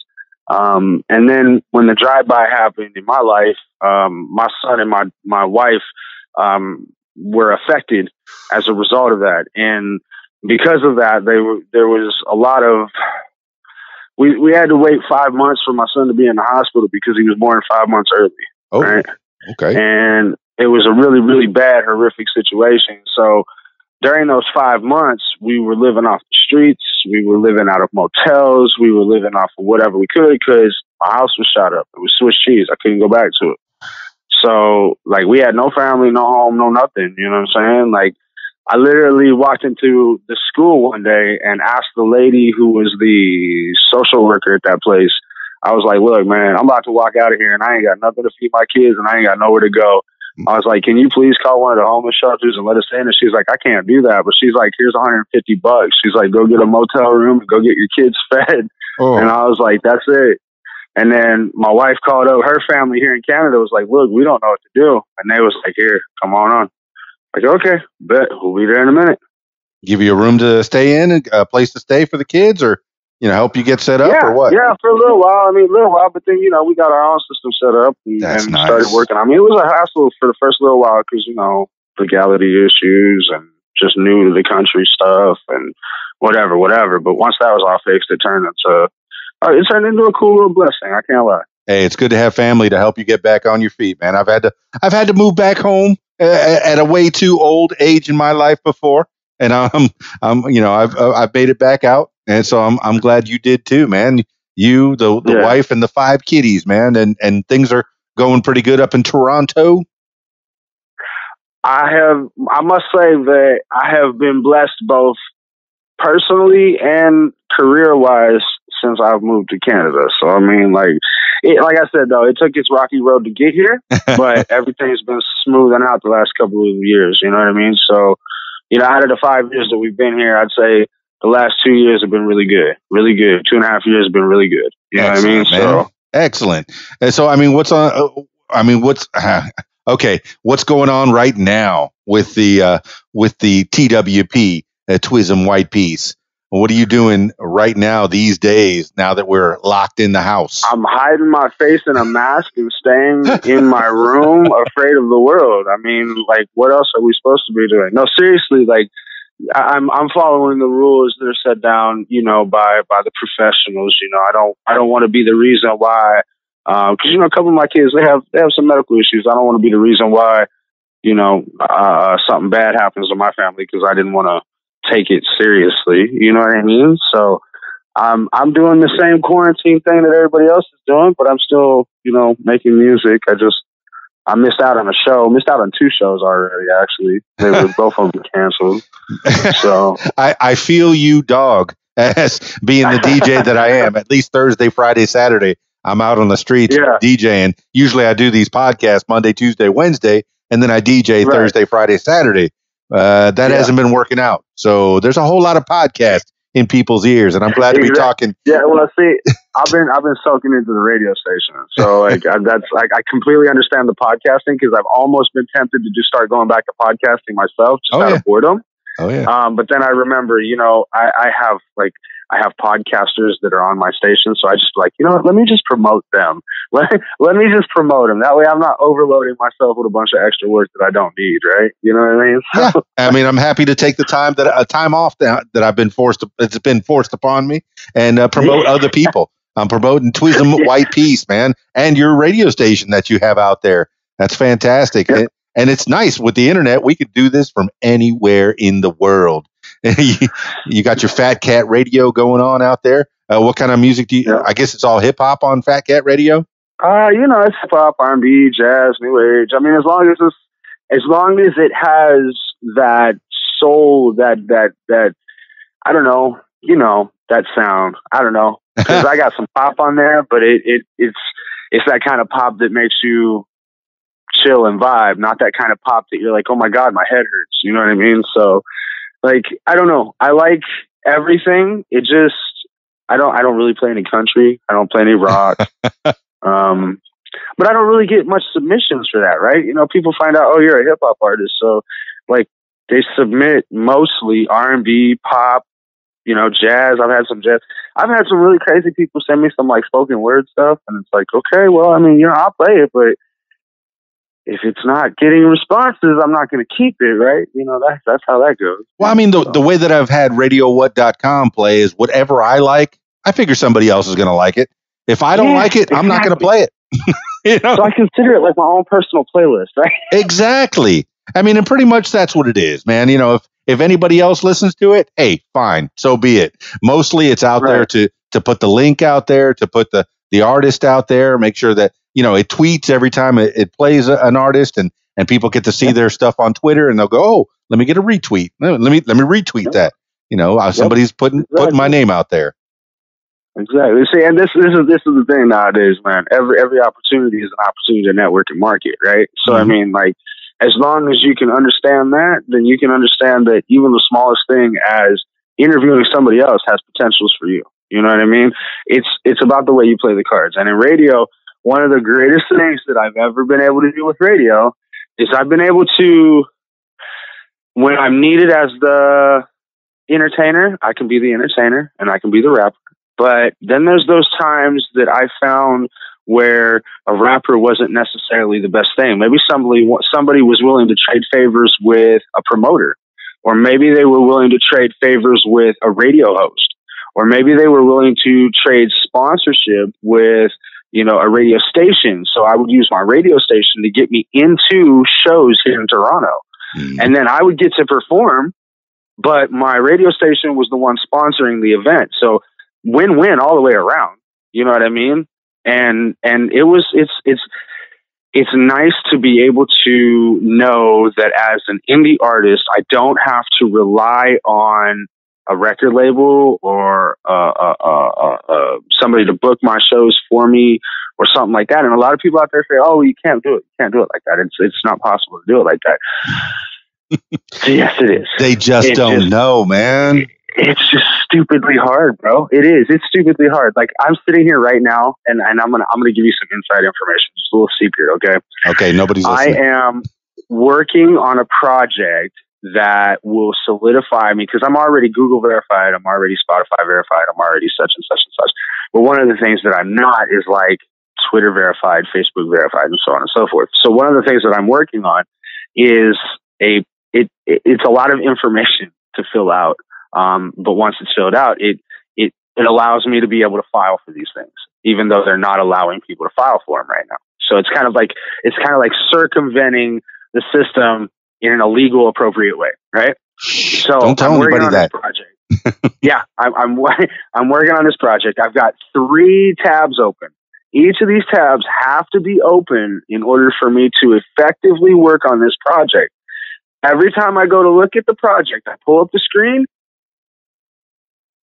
Um, and then when the drive-by happened in my life, um, my son and my my wife um, were affected as a result of that, and because of that, they were there was a lot of we we had to wait five months for my son to be in the hospital because he was born five months early. Oh, right? okay. And it was a really really bad horrific situation. So during those five months, we were living off the streets. We were living out of motels. We were living off of whatever we could because My house was shot up. It was Swiss cheese. I couldn't go back to it. So like we had no family, no home, no nothing. You know what I'm saying? Like I literally walked into the school one day and asked the lady who was the social worker at that place. I was like, "Look, man, I'm about to walk out of here, and I ain't got nothing to feed my kids, and I ain't got nowhere to go." I was like, "Can you please call one of the homeless shelters and let us in?" And she's like, "I can't do that," but she's like, "Here's 150 bucks." She's like, "Go get a motel room and go get your kids fed." Oh. And I was like, "That's it." And then my wife called up her family here in Canada. Was like, "Look, we don't know what to do," and they was like, "Here, come on on." Like, okay, bet we'll be there in a minute. Give you a room to stay in, and a place to stay for the kids, or you know, help you get set up, yeah, or what? Yeah, for a little while. I mean, a little while, but then you know, we got our own system set up and, and nice. started working. I mean, it was a hassle for the first little while because you know legality issues and just new to the country stuff and whatever, whatever. But once that was all fixed, it turned into uh, it turned into a cool little blessing. I can't lie. Hey, it's good to have family to help you get back on your feet, man. I've had to I've had to move back home uh, at a way too old age in my life before, and I'm I'm you know I've uh, I've made it back out, and so I'm I'm glad you did too, man. You, the the Yeah. wife, and the five kitties, man, and and things are going pretty good up in Toronto. I have, I must say that I have been blessed both personally and career wise since I've moved to Canada. So, I mean, like, it, like I said, though, it took its rocky road to get here, but everything's been smoothing out the last couple of years. You know what I mean? So, you know, out of the five years that we've been here, I'd say the last two years have been really good, really good. Two and a half years have been really good. You know what I mean? Excellent, man. So, Excellent. And so, I mean, what's on? Uh, I mean, what's okay? What's going on right now with the uh, with the TWP, uh, Twizm Whyte Piece? What are you doing right now these days? Now that we're locked in the house, I'm hiding my face in a mask and staying in my room, afraid of the world. I mean, like, what else are we supposed to be doing? No, seriously, like, I'm I'm following the rules that are set down, you know, by by the professionals. You know, I don't I don't want to be the reason why, because you know, a couple of my kids they have they have some medical issues. I don't want to be the reason why, you know, uh, something bad happens to my family because I didn't want to take it seriously. You know what I mean? So. I'm I'm doing the same quarantine thing that everybody else is doing, but I'm still, you know, making music. I just I missed out on a show, missed out on two shows already. Actually, they were both of them canceled. So I, I feel you, dog. As being the DJ that I am, at least Thursday, Friday, Saturday, I'm out on the streets Yeah. DJing. Usually, I do these podcasts Monday, Tuesday, Wednesday, and then I DJ Right. Thursday, Friday, Saturday. Uh, that Yeah. hasn't been working out. So there's a whole lot of podcasts in people's ears, and I'm glad to be talking. yeah, well, see, I've been I've been soaking into the radio station, so like I, that's like I completely understand the podcasting because I've almost been tempted to just start going back to podcasting myself just Oh, out yeah. of boredom. Oh yeah, Um, but then I remember, you know, I, I have like I have podcasters that are on my station, so I just like, you know what, let me just promote them. Let, let me just promote them. That way, I'm not overloading myself with a bunch of extra work that I don't need. Right? You know what I mean? yeah. I mean, I'm happy to take the time that uh, time off that, that I've been forced. To, it's been forced upon me, and uh, promote other people. I'm promoting Twizm. Whyte Piece, man, and your radio station that you have out there. That's fantastic, Yeah. and, and it's nice with the internet. We could do this from anywhere in the world. you, got your Fat Cat Radio going on out there. Uh, what kind of music do you? Yeah. I guess it's all hip hop on Fat Cat Radio. Uh, you know, it's hip hop, R and B, jazz, new age. I mean, as long as it's as long as it has that soul, that that that I don't know, you know, that sound. I don't know because I got some pop on there, but it it it's it's that kind of pop that makes you chill and vibe, not that kind of pop that you're like, oh my god, my head hurts. You know what I mean? So, like, I don't know. I like everything. It just I don't I don't really play any country. I don't play any rock. um, but I don't really get much submissions for that, right? You know, people find out, oh, you're a hip hop artist, so like they submit mostly R and B, pop, you know, jazz. I've had some jazz. I've had some really crazy people send me some like spoken word stuff, and it's like, okay, well, I mean, you know, I'll play it, but if it's not getting responses, I'm not going to keep it, right? You know, that's that's how that goes. Well, I mean, the, the way that I've had RadioWhat.com play is whatever I like, I figure somebody else is going to like it. If I don't Yeah, like it, I'm not going to play it. you know? so I consider it like my own personal playlist, right? exactly. I mean, and pretty much that's what it is, man. You know, if if anybody else listens to it, hey, fine, so be it. Mostly, it's out there to to put the link out there, to put the the artist out there. Make sure that you know it tweets every time it, it plays a, an artist, and and people get to see their stuff on Twitter, and they'll go, "Oh, let me get a retweet. Let me let me retweet that." You know, uh, somebody's putting putting my name out there. Exactly. See, and this this is this is the thing nowadays, man. Every every opportunity is an opportunity to network and market, right? So mm-hmm. I mean, like, as long as you can understand that, then you can understand that even the smallest thing as interviewing somebody else has potentials for you. You know what I mean? It's it's about the way you play the cards. And in radio, one of the greatest things that I've ever been able to do with radio is I've been able to when I'm needed as the entertainer, I can be the entertainer and I can be the rapper. But then there's those times that I found where a rapper wasn't necessarily the best thing. Maybe somebody somebody was willing to trade favors with a promoter, or maybe they were willing to trade favors with a radio host, or maybe they were willing to trade sponsorship with you know a radio station. So I would use my radio station to get me into shows here in Toronto, mm. and then I would get to perform. But my radio station was the one sponsoring the event, so win-win all the way around. You know what I mean? And and it was it's it's it's nice to be able to know that as an indie artist, I don't have to rely on a record label or uh, uh, uh, uh, somebody to book my shows for me or something like that. And a lot of people out there say, "Oh, you can't do it. You can't do it like that. It's it's not possible to do it like that." yes, it is. They just it don't just, know, man it's just stupidly hard, bro. It is. It's stupidly hard. Like I'm sitting here right now, and, and I'm gonna I'm gonna give you some inside information. Just a little secret, okay? Okay. Nobody's. Listening. I am working on a project that will solidify me because I'm already Google verified. I'm already Spotify verified. I'm already such and such and such. But one of the things that I'm not is like Twitter verified, Facebook verified, and so on and so forth. So one of the things that I'm working on is a it, it it's a lot of information to fill out um, but once it's filled out, it, it, it allows me to be able to file for these things, even though they're not allowing people to file for them right now. So it's kind of like, it's kind of like circumventing the system in an illegal, appropriate way, right? So don't tell anybody that. Project. yeah, I'm, I'm, I'm working on this project. I've got three tabs open. Each of these tabs have to be open in order for me to effectively work on this project. Every time I go to look at the project, I pull up the screen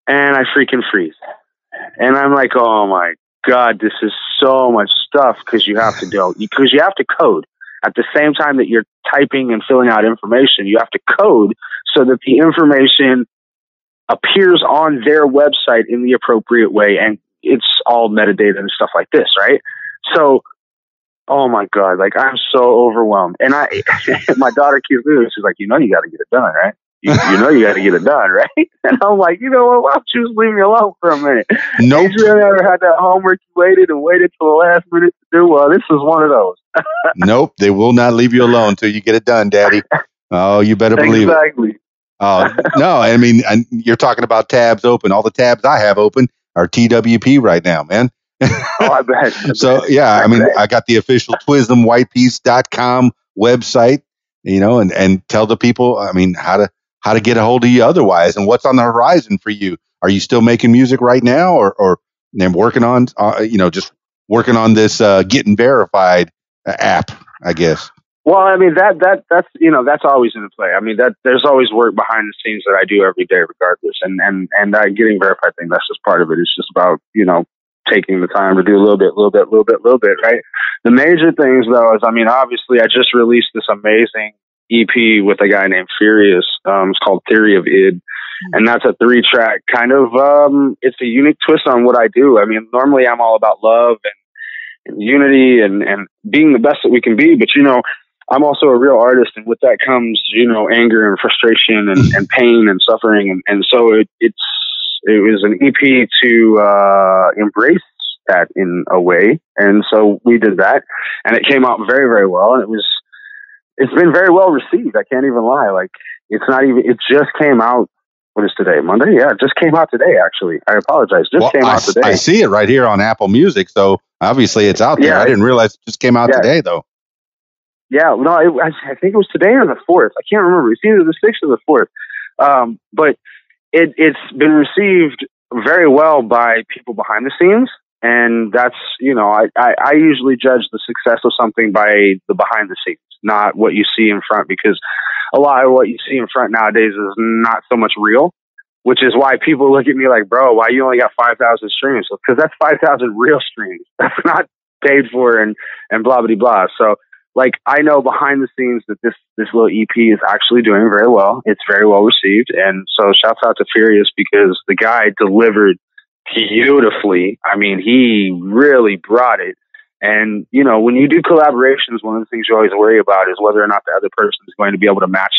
and I freaking freeze. And I'm like, oh my God, this is so much stuff because you have to do, because you have to code at the same time that you're typing and filling out information. You have to code so that the information appears on their website in the appropriate way. And it's all metadata and stuff like this, right? So, oh my God, like I'm so overwhelmed. And I, my daughter keeps doing She's like, you know, you got to get it done, right? You, you know you got to get it done, right? And I'm like, you know what? Why don't you just leave me alone for a minute? Nope. You ever had that homework you waited and waited till the last minute to do? Well, this is one of those. nope. They will not leave you alone until you get it done, Daddy. Oh, you better believe exactly. it. Exactly. Uh, no, I mean, and you're talking about tabs open. All the tabs I have open are TWP right now, man. oh, I bet. so, yeah, I, I mean, I got the official TWISMWhitePiece.com website, you know, and, and tell the people, I mean, how to how to get a hold of you otherwise and what's on the horizon for you. Are you still making music right now or, or then working on, uh, you know, just working on this uh, getting verified uh, app, I guess? Well, I mean that that that's you know that's always in the play. I mean that there's always work behind the scenes that I do every day, regardless. And and and that getting verified thing that's just part of it. It's just about you know taking the time to do a little bit, a little bit, a little bit, a little bit. Right. The major things though is I mean obviously I just released this amazing EP with a guy named Furious. Um, it's called Theory of Id. Mm-hmm. And that's a three track kind of, um, it's a unique twist on what I do. I mean, normally I'm all about love and, and unity and, and being the best that we can be. But, you know, I'm also a real artist, and with that comes, you know, anger and frustration and, and pain and suffering. And, and so it, it's, it was an EP to uh, embrace that in a way. And so we did that, and it came out very, very well. And it was it's been very well received. I can't even lie. Like it's not even. It just came out. What is today? Monday? Yeah, it just came out today. Actually, I apologize. Just well, came out today. I see it right here on Apple Music. So obviously it's out there. Yeah, I didn't realize it just came out yeah. today though. Yeah, no, it, I, think it was today or the fourth. I can't remember. It's either the sixth or the fourth. Um, but it, it's been received very well by people behind the scenes. And that's, you know, I, I, I usually judge the success of something by the behind the scenes, not what you see in front, because a lot of what you see in front nowadays is not so much real, which is why people look at me like, bro, why you only got 5,000 streams? Because that's 5,000 real streams. That's not paid for and, and blah, blah, blah. So, like, I know behind the scenes that this, this little EP is actually doing very well. It's very well received. And so shouts out to Furious because the guy delivered beautifully. I mean, he really brought it. And, you know, when you do collaborations, one of the things you always worry about is whether or not the other person is going to be able to match,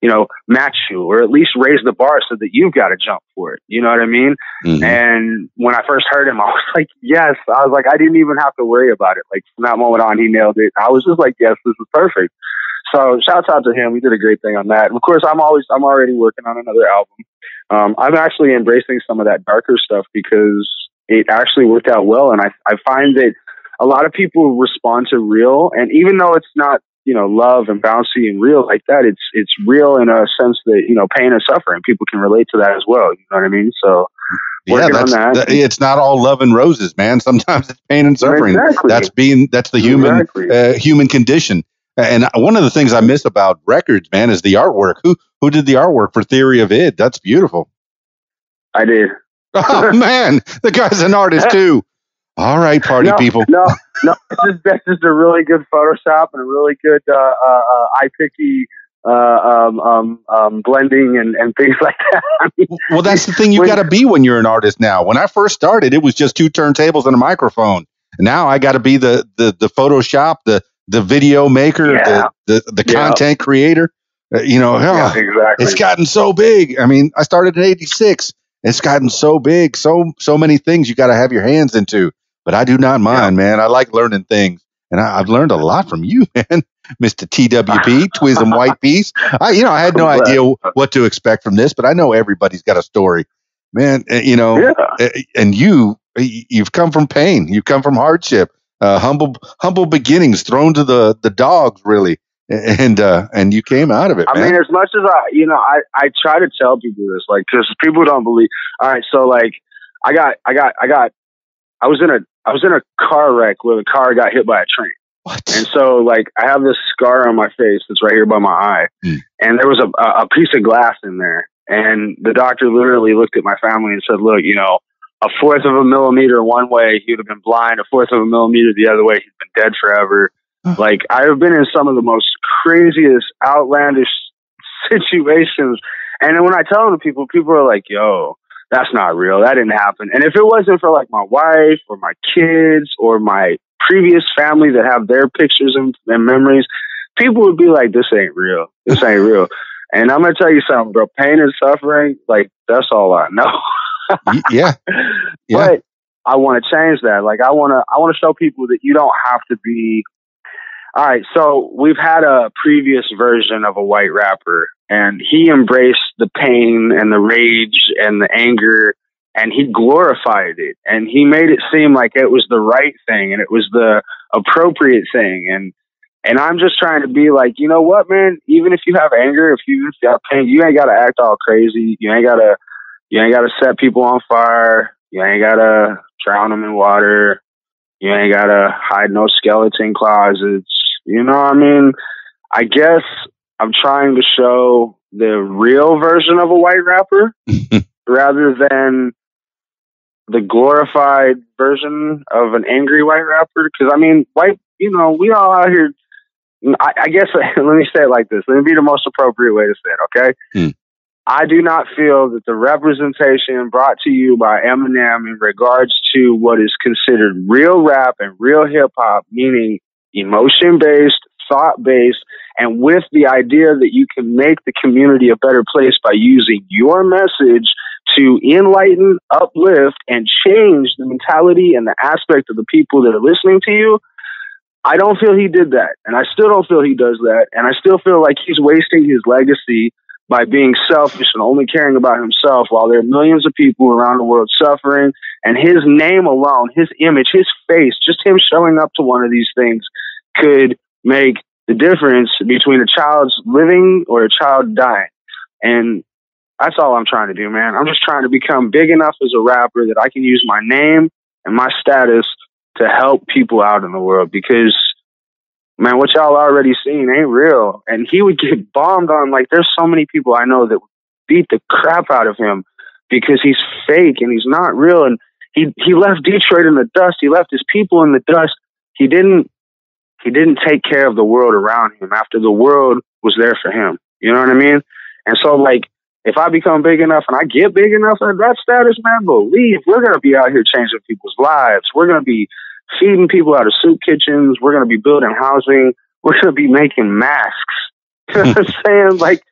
you know, match you or at least raise the bar so that you've got to jump for it. You know what I mean? Mhm. And when I first heard him, I was like, yes. I was like, I didn't even have to worry about it. Like from that moment on, he nailed it. I was just like, yes, this is perfect. So shouts out to him. He did a great thing on that. And of course, I'm always, I'm already working on another album. Um, I'm actually embracing some of that darker stuff because it actually worked out well. And I, I find that a lot of people respond to real. And even though it's not, you know, love and bouncy and real like that, it's, it's real in a sense that, you know, pain and suffering. People can relate to that as well. You know what I mean? So Yeah, that's that. that- it's not all love and roses, man. Sometimes it's pain and suffering. Exactly. That's being that's the human Exactly. uh, human condition. And one of the things I miss about records, man, is the artwork. Who who did the artwork for Theory of Id? That's beautiful. I did. Oh man, the guy's an artist too. All right, party no, people. No, no, it's just, that's just a really good Photoshop and a really good uh, uh, uh, eye picky uh, um, um, um, blending and, and things like that. I mean, Well, that's the thing you got to be when you're an artist now. When I first started, it was just two turntables and a microphone. Now I got to be the the the Photoshop, the the video maker, Yeah. the the, the Yeah. content creator. Uh, you know, yeah, oh, exactly. it's gotten so big. I mean, I started in '86. It's gotten so big, so so many things you got to have your hands into. But I do not mind, man. I like learning things, and I, I've learned a lot from you, man, Mister TWP, Twizm Whyte Piece. I, you know, I had no idea what to expect from this, but I know everybody's got a story, man. uh, You know, uh, and you you've come from pain you've come from hardship uh, humble humble beginnings thrown to the the dogs really and uh and you came out of it I man. mean, as much as I, you know, I, I try to tell people this, like, because people don't believe. All right, so like, I got, I got, I got, I was in a, I was in a car wreck where the car got hit by a train. what And so, like, I have this scar on my face that's right here by my eye, Hmm. and there was a a piece of glass in there. And the doctor literally looked at my family and said, "Look, you know, a fourth of a millimeter one way, he would have been blind. A fourth of a millimeter the other way, he'd been dead forever." Like, I have been in some of the most craziest, outlandish situations, and when I tell them to people, people are like, "Yo." That's not real. That didn't happen. And if it wasn't for like my wife or my kids or my previous family that have their pictures and, and memories, people would be like, "This ain't real. This ain't real." And I'm gonna tell you something, bro. Pain and suffering, like that's all I know. Yeah Yeah. But I want to change that. Like I want to, I want to show people that you don't have to be. All right, so we've had a previous version of a white rapper, and he embraced the pain and the rage and the anger, and he glorified it, and he made it seem like it was the right thing and it was the appropriate thing, and and I'm just trying to be like, you know what, man? Even if you have anger, if you, if you have pain, you ain't got to act all crazy. You ain't got to, you ain't got to set people on fire. You ain't got to drown them in water. You ain't got to hide no skeleton closets. You know what I mean? I guess I'm trying to show the real version of a white rapper rather than the glorified version of an angry white rapper. Because, I mean, white, you know, we all out here. I, I guess, let me say it like this. Let me be the most appropriate way to say it, okay? Hmm. I do not feel that the representation brought to you by Eminem in regards to what is considered real rap and real hip hop, meaning emotion based, thought based, and with the idea that you can make the community a better place by using your message to enlighten, uplift, and change the mentality and the aspect of the people that are listening to you. I don't feel he did that. And I still don't feel he does that. And I still feel like he's wasting his legacy by being selfish and only caring about himself while there are millions of people around the world suffering. And his name alone, his image, his face, just him showing up to one of these things could make the difference between a child's living or a child dying. And that's all I'm trying to do, man. I'm just trying to become big enough as a rapper that I can use my name and my status to help people out in the world because man, what y'all already seen ain't real. And he would get bombed on. Like, there's so many people I know that beat the crap out of him because he's fake and he's not real. And he he left Detroit in the dust. He left his people in the dust. He didn't he didn't take care of the world around him after the world was there for him. You know what I mean? And so like if I become big enough and I get big enough at that status, man, believe we're gonna be out here changing people's lives. We're gonna be feeding people out of soup kitchens. We're gonna be building housing. We're gonna be making masks. You know what I'm saying? Like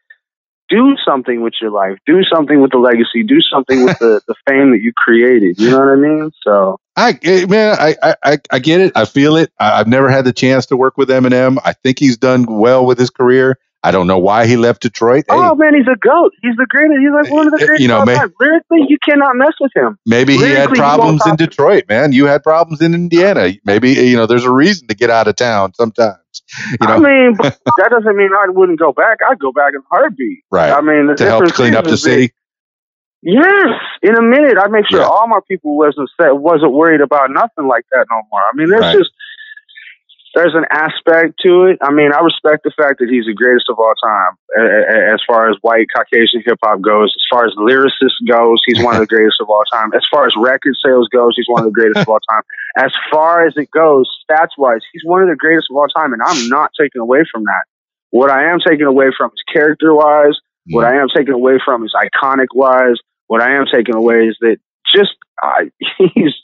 do something with your life. Do something with the legacy. Do something with the, the fame that you created. You know what I mean? So I eh, man, I, I I get it. I feel it. I, have never had the chance to work with Eminem. I think he's done well with his career. I don't know why he left Detroit. Hey, oh man, he's a goat. He's the greatest. He's like one of the eh, greatest. You know, may, lyrically, you cannot mess with him. Maybe lyrically, he had problems in Detroit, man. You had problems in Indiana. Maybe you know, there's a reason to get out of town sometimes. You know? I mean, that doesn't mean I wouldn't go back. I'd go back in a heartbeat. Right. I mean, to help clean up the city. Yes, in a minute, I'd make sure yeah. all my people wasn't set, wasn't worried about nothing like that no more. I mean, there's right. just there's an aspect to it. I mean, I respect the fact that he's the greatest of all time as far as white Caucasian hip hop goes. As far as lyricist goes, he's one of the greatest of all time. As far as record sales goes, he's one of the greatest of all time. As far as it goes, stats wise, he's one of the greatest of all time, and I'm not taking away from that. What I am taking away from is character wise. What I am taking away from is iconic wise. What I am taking away is that just uh, he's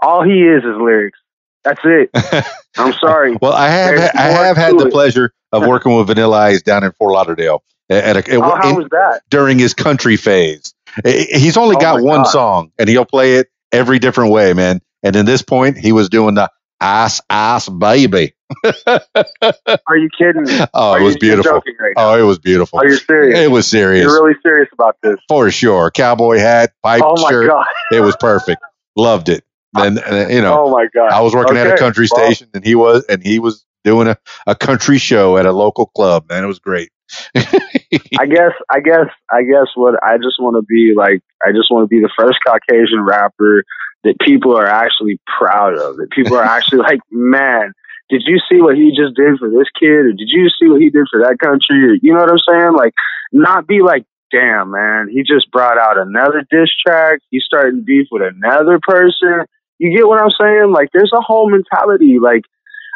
all he is is lyrics. That's it. I'm sorry. well, I have There's I have had the it. pleasure of working with Vanilla Ice down in Fort Lauderdale. At a, oh, how in, was that? During his country phase. He's only oh got one God. song, and he'll play it every different way, man. And in this point, he was doing the ass ass baby. Are you kidding me? Oh, Are it was beautiful. Right oh, it was beautiful. Oh, Are you serious? It was serious. You're really serious about this? For sure. Cowboy hat, pipe oh my shirt. God. it was perfect. Loved it. And, uh, you know, oh my god, I was working okay. at a country well, station, and he was, and he was doing a, a country show at a local club. Man, it was great. I guess, I guess, I guess what I just want to be like, I just want to be the first Caucasian rapper that people are actually proud of. That people are actually like, man, did you see what he just did for this kid, or did you see what he did for that country? Or, you know what I'm saying? Like, not be like, damn, man, he just brought out another diss track. He's starting beef with another person. You get what I'm saying? Like there's a whole mentality. Like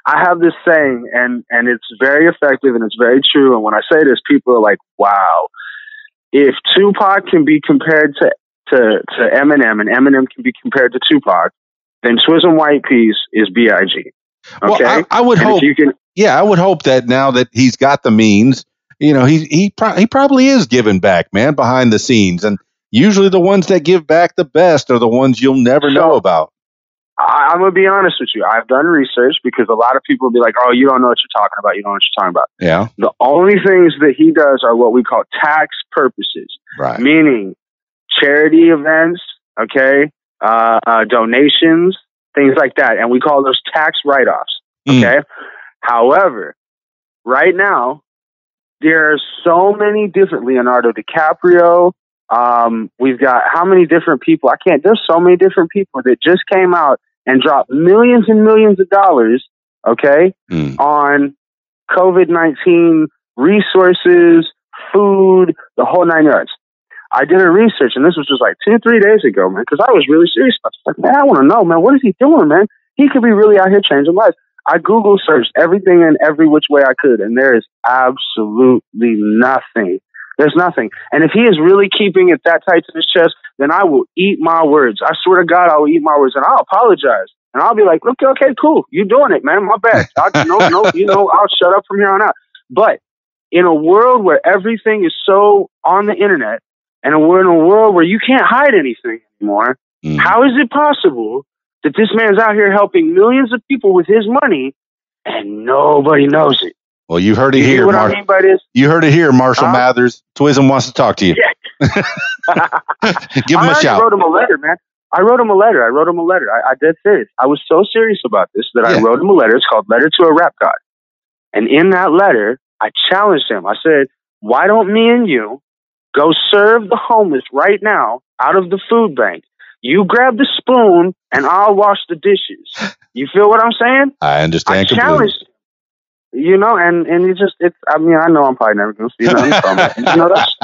I have this saying and and it's very effective and it's very true. And when I say this, people are like, wow. If Tupac can be compared to to, to Eminem and Eminem can be compared to Tupac, then Twizm Whyte Piece is B.I.G. Okay, well, I, I, would and hope. You can, yeah, I would hope that now that he's got the means, you know, he he pro- he probably is giving back, man, behind the scenes, and usually the ones that give back the best are the ones you'll never so, know about. I, am gonna be honest with you. I've done research because a lot of people will be like, "Oh, you don't know what you're talking about. You don't know what you're talking about." Yeah. The only things that he does are what we call tax purposes, right? Meaning charity events, okay, uh, uh, donations, things like that, and we call those tax write-offs. Mm. Okay. Mm. However, right now there are so many different Leonardo DiCaprio. Um, we've got how many different people? I can't. There's so many different people that just came out and drop millions and millions of dollars, okay, mm. on COVID 19 resources, food, the whole nine yards. I did a research, and this was just like two, three days ago, man, because I was really serious about this. Like, man, I want to know, man, what is he doing, man? He could be really out here changing lives. I Google searched everything in every which way I could, and there is absolutely nothing there's nothing. And if he is really keeping it that tight to his chest, then I will eat my words. I swear to God, I will eat my words and I'll apologize. And I'll be like, okay, okay, cool. You're doing it, man. My bad. I, no, no, you know, I'll shut up from here on out. But in a world where everything is so on the internet and we're in a world where you can't hide anything anymore, mm. how is it possible that this man's out here helping millions of people with his money and nobody knows it? Well, you heard it you here. What Mar- I mean by this? You heard it here, Marshall huh? Mathers. Twizm wants to talk to you. Yeah. Give him I a shout. I wrote him a letter, man. I wrote him a letter. I wrote him a letter. I, I did serious. I was so serious about this that yeah. I wrote him a letter. It's called Letter to a Rap God. And in that letter, I challenged him. I said, why don't me and you go serve the homeless right now out of the food bank? You grab the spoon and I'll wash the dishes. You feel what I'm saying? I understand I completely. challenged him. You know, and and it just it's. I mean, I know I'm probably never gonna see nothing from it. You know, that's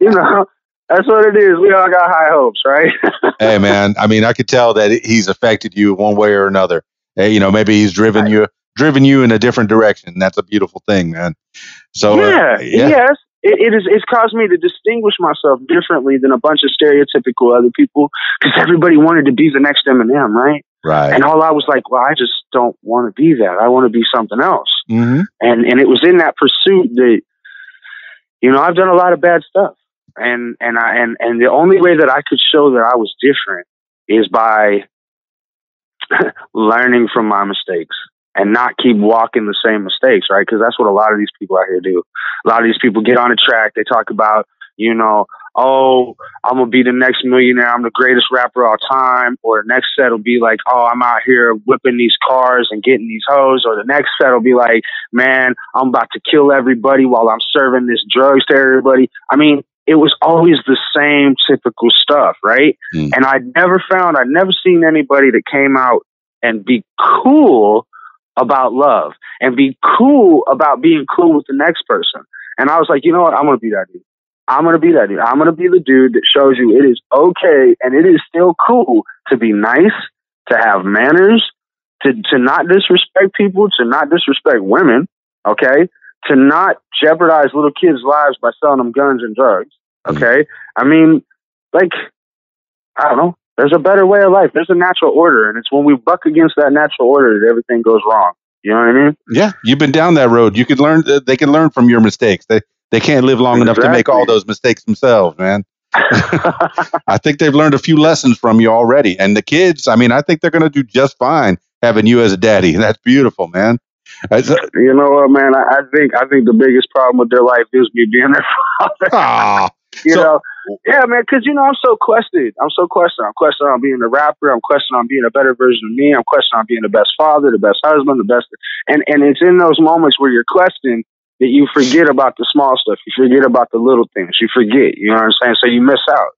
you know, that's what it is. We all got high hopes, right? hey man, I mean, I could tell that he's affected you one way or another. Hey, you know, maybe he's driven you driven you in a different direction. That's a beautiful thing, man. So yeah, uh, yeah, yes. It, it is. It's caused me to distinguish myself differently than a bunch of stereotypical other people because everybody wanted to be the next Eminem, right? right. And all I was like, well, I just don't want to be that. I want to be something else. Hmm And and it was in that pursuit that, you know, I've done a lot of bad stuff, and and I and and the only way that I could show that I was different is by learning from my mistakes and not keep walking the same mistakes, right? Because that's what a lot of these people out here do. A lot of these people get on a track, they talk about, you know, oh, I'm gonna be the next millionaire, I'm the greatest rapper of all time, or the next set will be like, oh, I'm out here whipping these cars and getting these hoes, or the next set will be like, man, I'm about to kill everybody while I'm serving this drugs to everybody. I mean, it was always the same typical stuff, right? Mm. And I never found, I'd never seen anybody that came out and be cool about love and be cool about being cool with the next person. And I was like, you know what? I'm to be that dude. I'm going to be that dude. I'm going to be the dude that shows you it is okay and it is still cool to be nice, to have manners, to, to not disrespect people, to not disrespect women, okay? To not jeopardize little kids' lives by selling them guns and drugs, mm-hmm. okay? I mean, like, I don't know. There's a better way of life. There's a natural order, and it's when we buck against that natural order that everything goes wrong. You know what I mean? Yeah, you've been down that road. You could learn. Uh, they can learn from your mistakes. They they can't live long enough to make all those mistakes themselves, man. I think they've learned a few lessons from you already. And the kids, I mean, I think they're going to do just fine having you as a daddy. That's beautiful, man. That's, you know what, man? I, I think I think the biggest problem with their life is me being their father. ah, you So- know, yeah, man. Because you know, I'm so questioned. I'm so questioned. I'm questioned on being a rapper. I'm questioned on being a better version of me. I'm questioned on being the best father, the best husband, the best. And and it's in those moments where you're questioned that you forget about the small stuff. You forget about the little things. You forget. You know what I'm saying? So you miss out,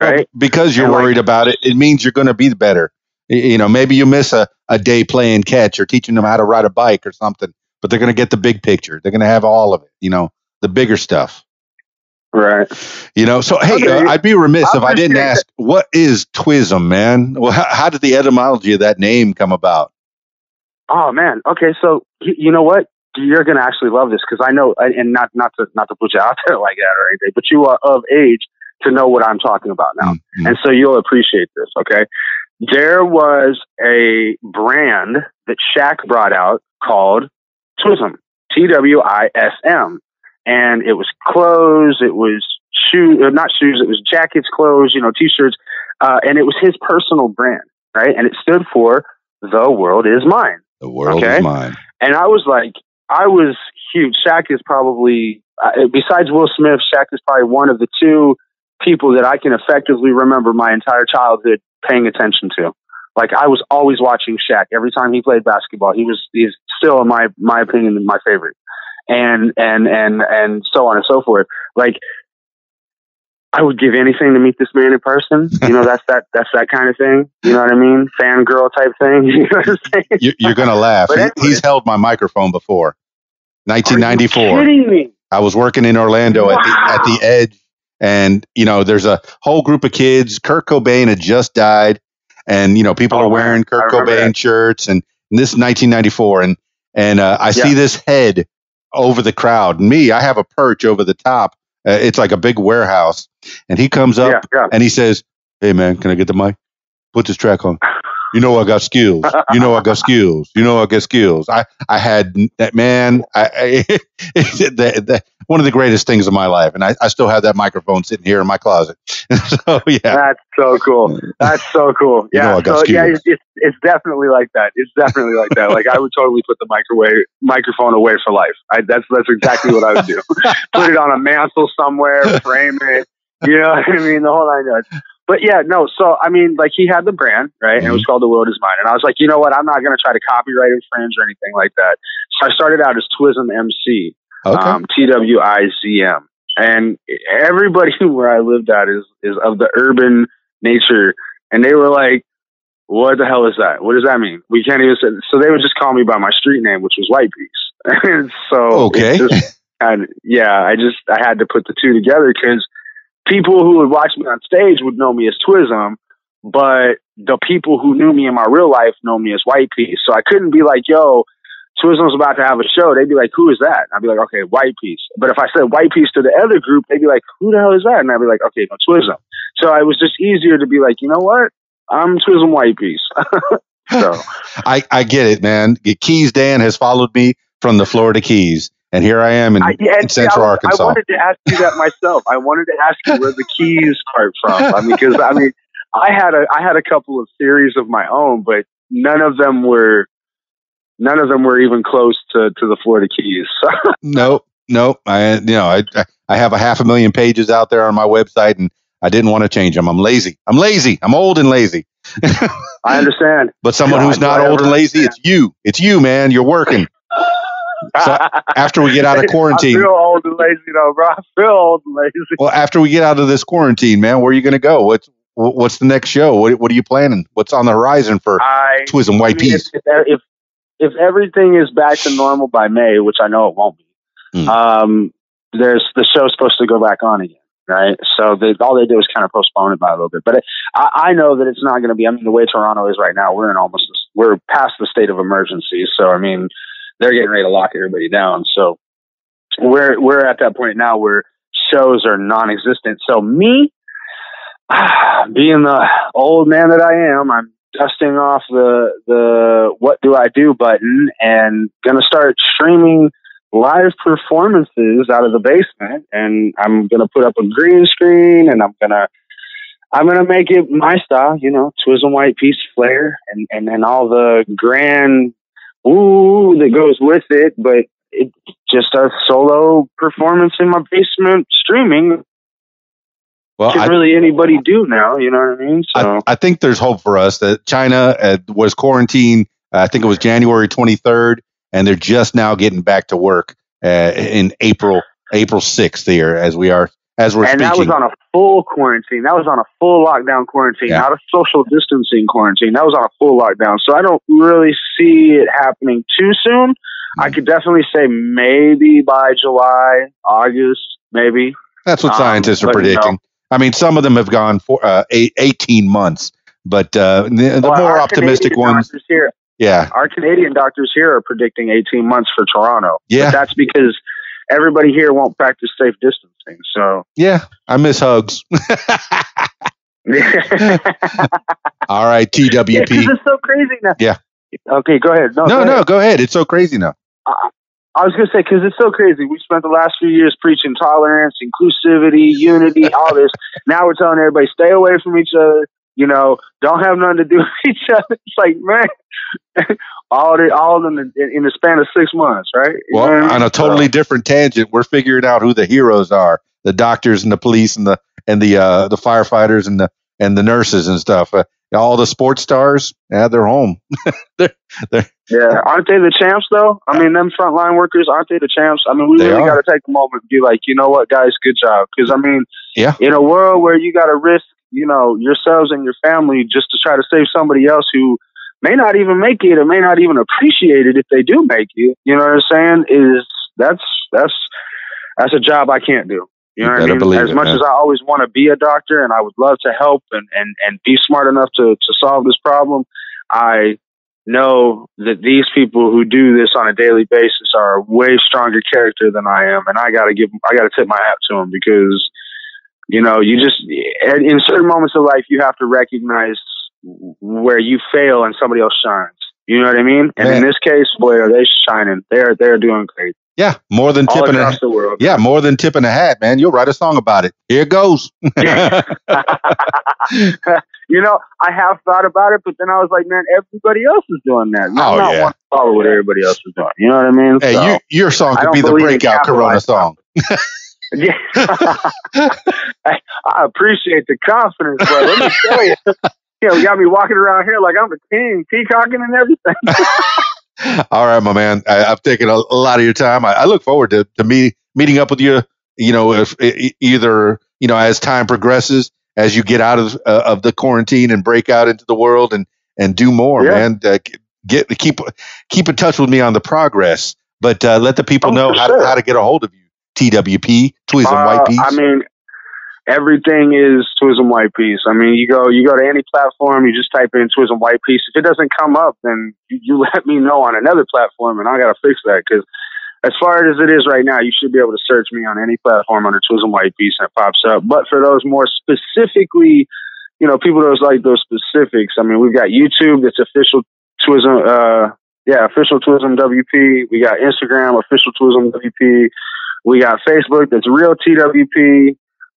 right? because you're And, like- worried about it, it means you're going to be the better. You know, maybe you miss a, a day playing catch or teaching them how to ride a bike or something, but they're going to get the big picture. They're going to have all of it, you know, the bigger stuff. Right. You know, so hey, Okay. uh, I'd be remiss I if I didn't ask, what is Twizm, man? Well, how, how did the etymology of that name come about? Oh man. Okay. So you know what? You're gonna actually love this because I know, and not not to not to put you out there like that or anything, but you are of age to know what I'm talking about now, Mm, mm. and so you'll appreciate this. Okay. There was a brand that Shaq brought out called Twism, T W I S M, and it was clothes, it was shoes, not shoes, it was jackets, clothes, you know, t-shirts, uh, and it was his personal brand, right? And it stood for "The world is mine." The world Okay. is mine. And I was like, I was huge. Shaq is probably, uh, besides Will Smith, Shaq is probably one of the two people that I can effectively remember my entire childhood paying attention to. Like I was always watching Shaq every time he played basketball. He was he's still in my my opinion my favorite, and and and and so on and so forth. Like I would give anything to meet this man in person. You know, that's that that's that kind of thing. You know what I mean? Fangirl type thing. You know what I'm saying? You, you're going to laugh. He- anyway. he's held my microphone before. Are you 1994. kidding me? I was working in Orlando at the at the Edge, and you know, there's a whole group of kids. Kurt Cobain had just died, and you know, people Oh, are wearing Kurt Cobain that. shirts, and, and this is 1994, and and uh, I see this head over the crowd. Me, I have a perch over the top. Uh, it's like a big warehouse, and he comes up Yeah, yeah. and he says, "Hey man, can I get the mic? Put this track on. You know I got skills. You know I got skills. You know I got skills. I I had that man. I, I that, that, one of the greatest things of my life, and I, I still have that microphone sitting here in my closet. so yeah, That's so cool. That's so cool. You know Yeah. I got so yeah, it's, it's it's definitely like that. It's definitely like that. Like I would totally put the microwave microphone away for life. I, that's that's exactly what I would do. put it on a mantle somewhere, frame it. You know what I mean? The whole nine yards. But yeah, no. So I mean, like he had the brand, right? And it was called The World Is Mine. And I was like, you know what? I'm not going to try to copyright infringe or anything like that. So I started out as Twizm MC. okay. um, T W I Z M. And everybody where I lived at is is of the urban nature and they were like, "What the hell is that? What does that mean? We can't even say." So they would just call me by my street name, which was Whyte Piece. and so Okay. just- and yeah, I just I had to put the two together because people who would watch me on stage would know me as Twizm, but the people who knew me in my real life know me as Whyte Piece. So I couldn't be like, "Yo, Twizm's about to have a show." They'd be like, "Who is that?" I'd be like, "Okay, Whyte Piece." But if I said Whyte Piece to the other group, they'd be like, "Who the hell is that?" And I'd be like, "Okay, no, Twizm." So it was just easier to be like, you know what? I'm Twizm Whyte Piece. so I, I get it, man. Keys Dan has followed me from the Florida Keys, and here I am in, I, in Central I, Arkansas. I wanted to ask you that myself. I wanted to ask you where the keys part from. I mean, because I mean, I had a I had a couple of theories of my own, but none of them were none of them were even close to to the Florida Keys. Nope, nope. I you know I I have a half a million pages out there on my website, and I didn't want to change them. I'm lazy. I'm lazy. I'm old and lazy. I understand. But someone who's not old and lazy, it's you. It's you, man. You're working. So, after we get out of quarantine- I feel old and lazy though, bro. I feel old and lazy. Well, after we get out of this quarantine, man, where are you going to go? What's what's the next show? What what are you planning? What's on the horizon for I Twizm Whyte I mean, Peas? If, if, if everything is back to normal by May, which I know it won't be, Hmm. um, there's the show's supposed to go back on again, right? So they, all they do is kind of postpone it by a little bit. But it, I, I know that it's not going to be. I mean, the way Toronto is right now, we're in almost we're past the state of emergency. So I mean, they're getting ready to lock everybody down. So we're we're at that point now where shows are non-existent. So me, being the old man that I am, I'm dusting off the the what do I do button and gonna start streaming live performances out of the basement and I'm gonna put up a green screen and I'm gonna I'm gonna make it my style, you know, Twizm Whyte Piece flair and and then all the grand ooh that goes with it, but it's just a solo performance in my basement streaming Well, can I, really anybody do now, you know what I mean? So I, I think there's hope for us that China uh, was quarantined. Uh, I think it was January 23rd, and they're just now getting back to work uh, in April April 6th here as we are as we're and that was on a full quarantine. That was on a full lockdown quarantine, Yeah. not a social distancing quarantine. That was on a full lockdown. So I don't really see it happening too soon. Hmm. I could definitely say maybe by July, August, maybe. That's what um, scientists are no. predicting. I mean, some of them have gone for uh, eight, 18 months, but uh, the, the Well, more optimistic Canadian ones. Here, yeah. our Canadian doctors here are predicting 18 months for Toronto. Yeah. But that's because everybody here won't practice safe distancing. So. yeah. I miss hugs. All right, Yeah, TWP. it's so crazy now. Yeah. Okay, go ahead. No, No, go no, ahead. go ahead. It's so crazy now. I was gonna say because it's so crazy. We spent the last few years preaching tolerance, inclusivity, unity, all this. Now we're telling everybody stay away from each other. You know, don't have nothing to do with each other. It's like man, all the all of them in, in the span of six months, right? You Well, I mean? on a totally different tangent, we're figuring out who the heroes are: the doctors and the police and the and the uh, the firefighters and the and the nurses and stuff. Uh, all the sports stars, yeah, they're home. Yeah, aren't they the champs though? I mean, them frontline workers aren't they the champs? I mean, we really got to take a moment and be like, you know what, guys, good job. Because I mean, Yeah. in a world where you got to risk, you know, yourselves and your family just to try to save somebody else who may not even make it or may not even appreciate it if they do make it. You know what I'm saying? Is that's that's that's a job I can't do. You know You what I mean? As it, much man. as I always want to be a doctor and I would love to help and, and, and be smart enough to, to solve this problem, I know that these people who do this on a daily basis are a way stronger character than I am, and I got to give, I got to tip my hat to them because, you know, you just in certain moments of life you have to recognize where you fail and somebody else shines. You know what I mean? And in this case, boy, are they shining? They're they're doing great Yeah, more than tipping a the world. yeah, more than tipping a hat, man. You'll write a song about it. Here it goes. you know, I have thought about it, but then I was like, man, everybody else is doing that. I'm Oh, not yeah. want to follow what everybody else is doing. You know what I mean? hey, So- you, your song could be the breakout Corona song. Yeah. I, I appreciate the confidence, but let me tell you, you know, got me walking around here like I'm a king, peacocking and everything. All right, my man. I, I've taken a, a lot of your time. I, I look forward to, to me, meeting up with you. You know, if e- either you know as time progresses, as you get out of uh, of the quarantine and break out into the world and and do more, Yeah. man. Uh, get keep keep in touch with me on the progress, but uh, let the people Oh, know how, to, how to get a hold of you. TWP, Twizm Uh, Whyte Piece. I mean, everything is Twizm Whyte Piece. I mean, you go you go to any platform, you just type in Twizm Whyte Piece. If it doesn't come up, then you, you let me know on another platform, and I got to fix that because. As far as it is right now, you should be able to search me on any platform under Twizm Whyte Piece and it pops up. But for those more specifically, you know, people those like those specifics, I mean, we've got YouTube that's official Twizm, uh, yeah, official Twizm WP. We got Instagram, official Twizm WP. We got Facebook that's real TWP.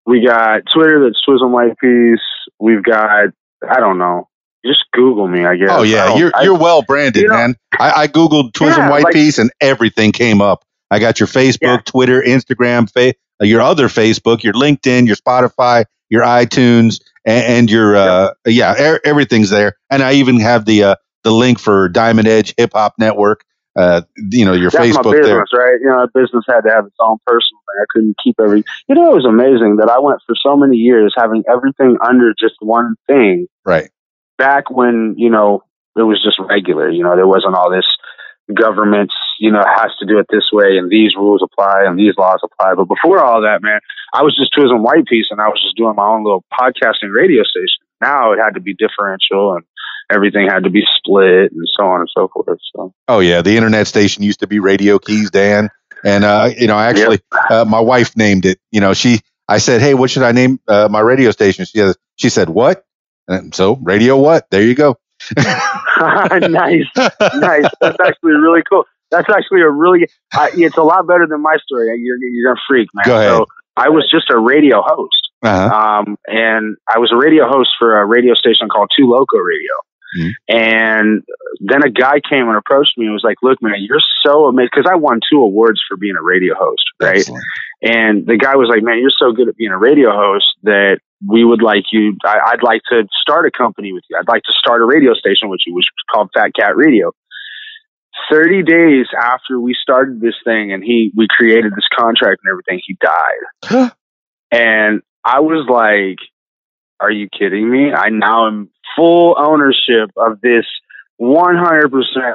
We got Twitter that's Twizm Whyte Piece. We've got I don't know. Just Google me, I guess. oh yeah, don't- you're I- you're well branded, you know- man. I, I googled Twizzle Yeah, White like- Piece and everything came up. I got your Facebook, Yeah. Twitter, Instagram, fa- uh, your other Facebook, your LinkedIn, your Spotify, your iTunes, and, and your uh, yeah, e- everything's there. And I even have the uh, the link for Diamond Edge Hip Hop Network. Uh, you know your that's my Facebook business, there. right? You know, a business had to have its own personal thing. I couldn't keep every. You know, it was amazing that I went for so many years having everything under just one thing. Right. Back when you know it was just regular. You know, there wasn't all this governments. You know, has to do it this way, and these rules apply, and these laws apply. But before all that, man, I was just Twizm Whyte Piece, and I was just doing my own little podcasting radio station. Now it had to be differential, and everything had to be split, and so on and so forth. So. Oh yeah, the internet station used to be Radio Keys, Dan, and uh, you know actually uh, my wife named it. You know she, I said, hey, what should I name uh, my radio station? She has, she said what? And so Radio what? There you go. nice, nice. That's actually really cool. That's actually a really. It's a lot better than my story. You're you're gonna freak, man. Go ahead. So I was just a radio host, Uh-huh. um, and I was a radio host for a radio station called Two Loco Radio. Mhm. And then a guy came and approached me and was like, "Look, man, you're so amazing." Because I won two awards for being a radio host, right? Excellent. And the guy was like, "Man, you're so good at being a radio host that we would like you. I, I'd like to start a company with you. I'd like to start a radio station with you, which was called Fat Cat Radio." Thirty days after we started this thing, and he we created this contract and everything, he died. and I was like, "Are you kidding me? I now am full ownership of this 100%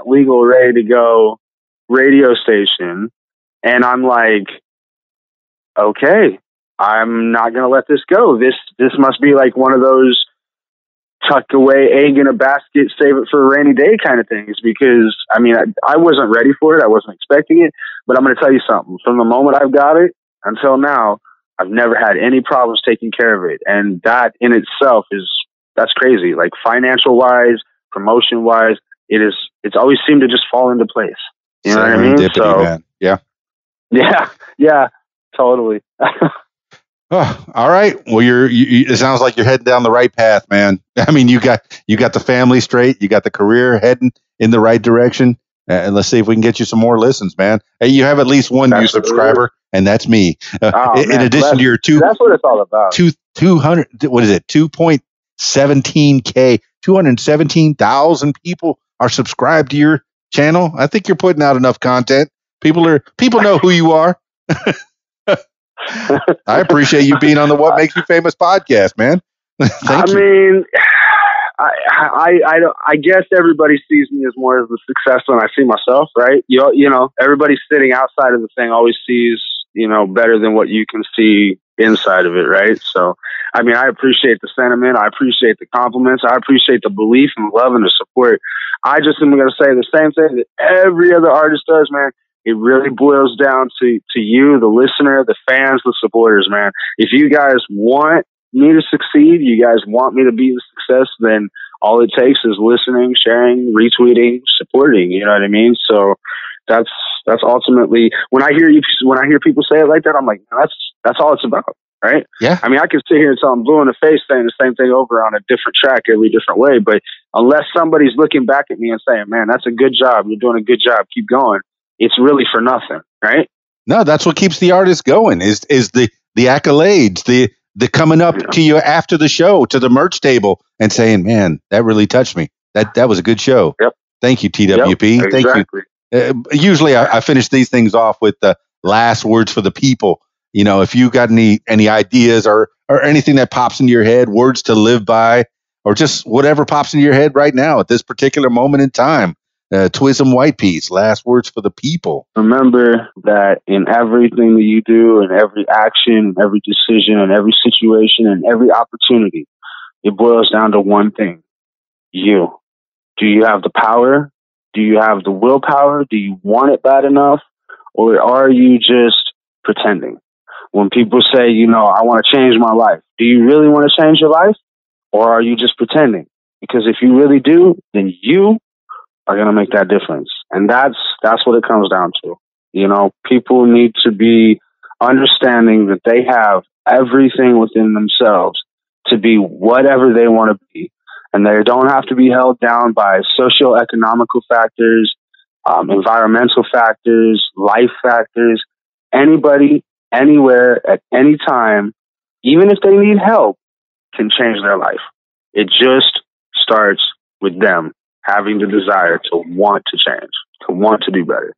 legal, ready to go radio station." And I'm like, okay, I'm not going to let this go. This this must be like one of those tucked away egg in a basket, save it for a rainy day kind of things. Because I mean, I, I wasn't ready for it. I wasn't expecting it. But I'm going to tell you something. From the moment I've got it until now, I've never had any problems taking care of it, and that in itself is that's crazy. Like financial wise, promotion wise, it is. It's always seemed to just fall into place. You know what I mean? So man. Yeah. yeah, yeah, totally. Oh, all right. Well, you're. You, it sounds like you're heading down the right path, man. I mean, you got you got the family straight. You got the career heading in the right direction. Uh, and let's see if we can get you some more listens, man. Hey, you have at least one new subscriber, and that's me. Uh, Oh, in, man, addition to your two That's what it's all about. two two hundred. What is it? Two point seventeen k. Two hundred seventeen thousand people are subscribed to your channel. I think you're putting out enough content. People are people know who you are. I appreciate you being on the What Makes You Famous podcast, man. Thank I you. mean, I, I, I, I guess everybody sees me as more of a success than I see myself, right? You, you know, everybody sitting outside of the thing always sees, you know, better than what you can see inside of it, right? So, I mean, I appreciate the sentiment. I appreciate the compliments. I appreciate the belief and the love and the support. I just am going to say the same thing that every other artist does, man. It really boils down to, to you, the listener, the fans, the supporters, man. If you guys want me to succeed, you guys want me to be a success, then all it takes is listening, sharing, retweeting, supporting. You know what I mean? So that's that's ultimately when I hear you when I hear people say it like that, I'm like, that's that's all it's about, right? Yeah. I mean, I can sit here until I'm blue in the face saying the same thing over on a different track every different way, but unless somebody's looking back at me and saying, "Man, that's a good job. You're doing a good job. Keep going," it's really for nothing, right? No, that's what keeps the artist going. Is is the the accolades, the the coming up Yeah. to you after the show to the merch table and saying, "Man, that really touched me. That that was a good show." Yep. Thank you, TWP. Yep, Thank you. Uh, usually, I, I finish these things off with the last words for the people. You know, if you got any any ideas or or anything that pops into your head, words to live by, or just whatever pops into your head right now at this particular moment in time. Uh, Twizm Whyte Piece, last words for the people. Remember that in everything that you do, in every action, every decision, in every situation, and every opportunity, it boils down to one thing you. Do you have the power? Do you have the willpower? Do you want it bad enough? Or are you just pretending? When people say, you know, I want to change my life, do you really want to change your life? Or are you just pretending? Because if you really do, then you are going to make that difference. And that's, that's what it comes down to. You know, people need to be understanding that they have everything within themselves to be whatever they want to be. And they don't have to be held down by socio-economical factors, um, environmental factors, life factors. Anybody, anywhere, at any time, even if they need help, can change their life. It just starts with them having the desire to want to change, to want to do better.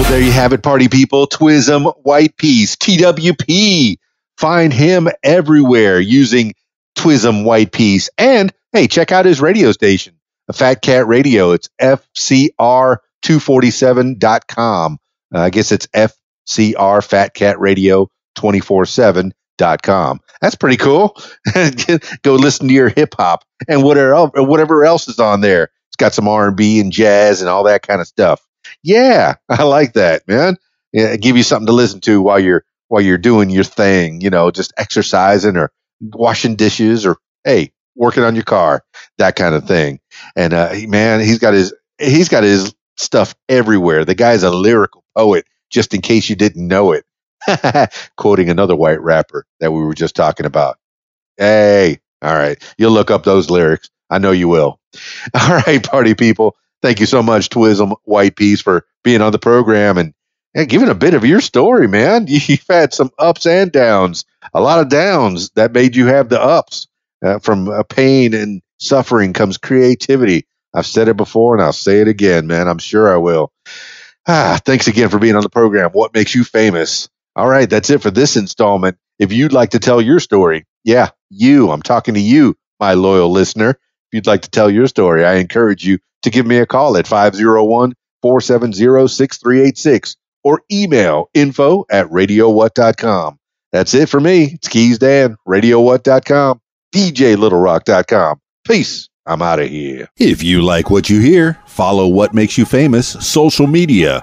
Well, there you have it, party people. Twizm Whyte Piece, TWP. Find him everywhere using Twizm Whyte Piece. And hey, check out his radio station, a Fat Cat Radio. It's FCR247.com. Uh, I guess it's FCR Fat Cat Radio 247.com. That's pretty cool. Go listen to your hip hop and whatever, whatever else is on there. It's got some R&B and jazz and all that kind of stuff. Yeah, I like that, man. Yeah, give you something to listen to while you're while you're doing your thing, you know, just exercising or washing dishes or hey, working on your car, that kind of thing. And uh, man, he's got his he's got his stuff everywhere. The guy's a lyrical poet, just in case you didn't know it. Quoting another white rapper that we were just talking about. Hey, all right, you'll look up those lyrics. I know you will. All right, party people. Thank you so much, Twizm Whyte Piece, for being on the program and, and giving a bit of your story, man. You've had some ups and downs, a lot of downs that made you have the ups. Uh, from uh, pain and suffering comes creativity. I've said it before and I'll say it again, man. I'm sure I will. Ah, thanks again for being on the program. What makes you famous? All right, that's it for this installment. If you'd like to tell your story, yeah, you, I'm talking to you, my loyal listener. If you'd like to tell your story, I encourage you to give me a call at 501 470 6386 or email info at radiowhat.com. That's it for me. It's Keys Dan, radiowhat.com, djlittlerock.com. Peace. I'm out of here. If you like what you hear, follow What Makes You Famous social media.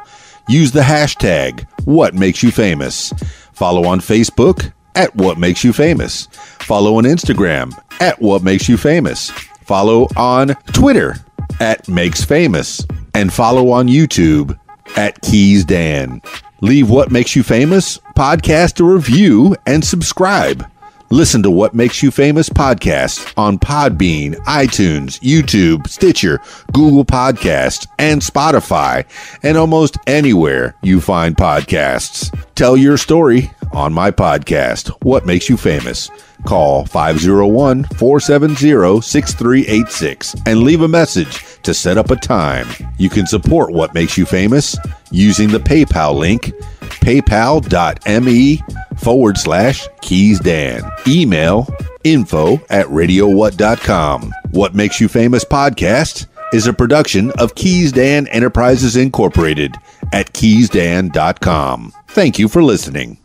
Use the hashtag What Makes You Famous. Follow on Facebook at What Makes You Famous. Follow on Instagram at What Makes You Famous. Follow on Twitter at Makes Famous. And follow on YouTube at Keys Dan. Leave What Makes You Famous, podcast a review, and subscribe. Listen to What Makes You Famous podcast on Podbean, iTunes, YouTube, Stitcher, Google Podcasts, and Spotify, and almost anywhere you find podcasts. Tell your story on my podcast, What Makes You Famous. Call 501 470 6386 and leave a message to set up a time. You can support What Makes You Famous using the PayPal link paypal.me forward slash keys dan. Email info at radiowhat.com. What Makes You Famous podcast is a production of Keys Dan Enterprises Incorporated at keysdan.com. Thank you for listening.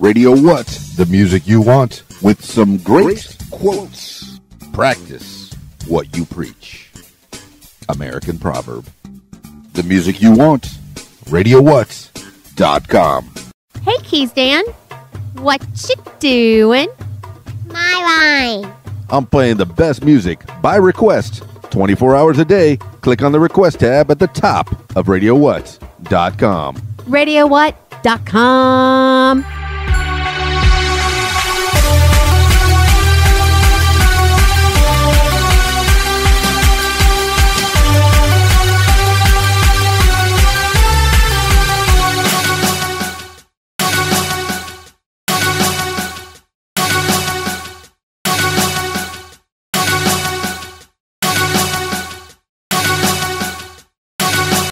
Radio What? The music you want with some great quotes. Practice what you preach. American proverb. The music you want. RadioWhat.com. Hey, Keys Dan. What you doing? My line. I'm playing the best music by request 24 hours a day. Click on the request tab at the top of RadioWhat.com. RadioWhat.com.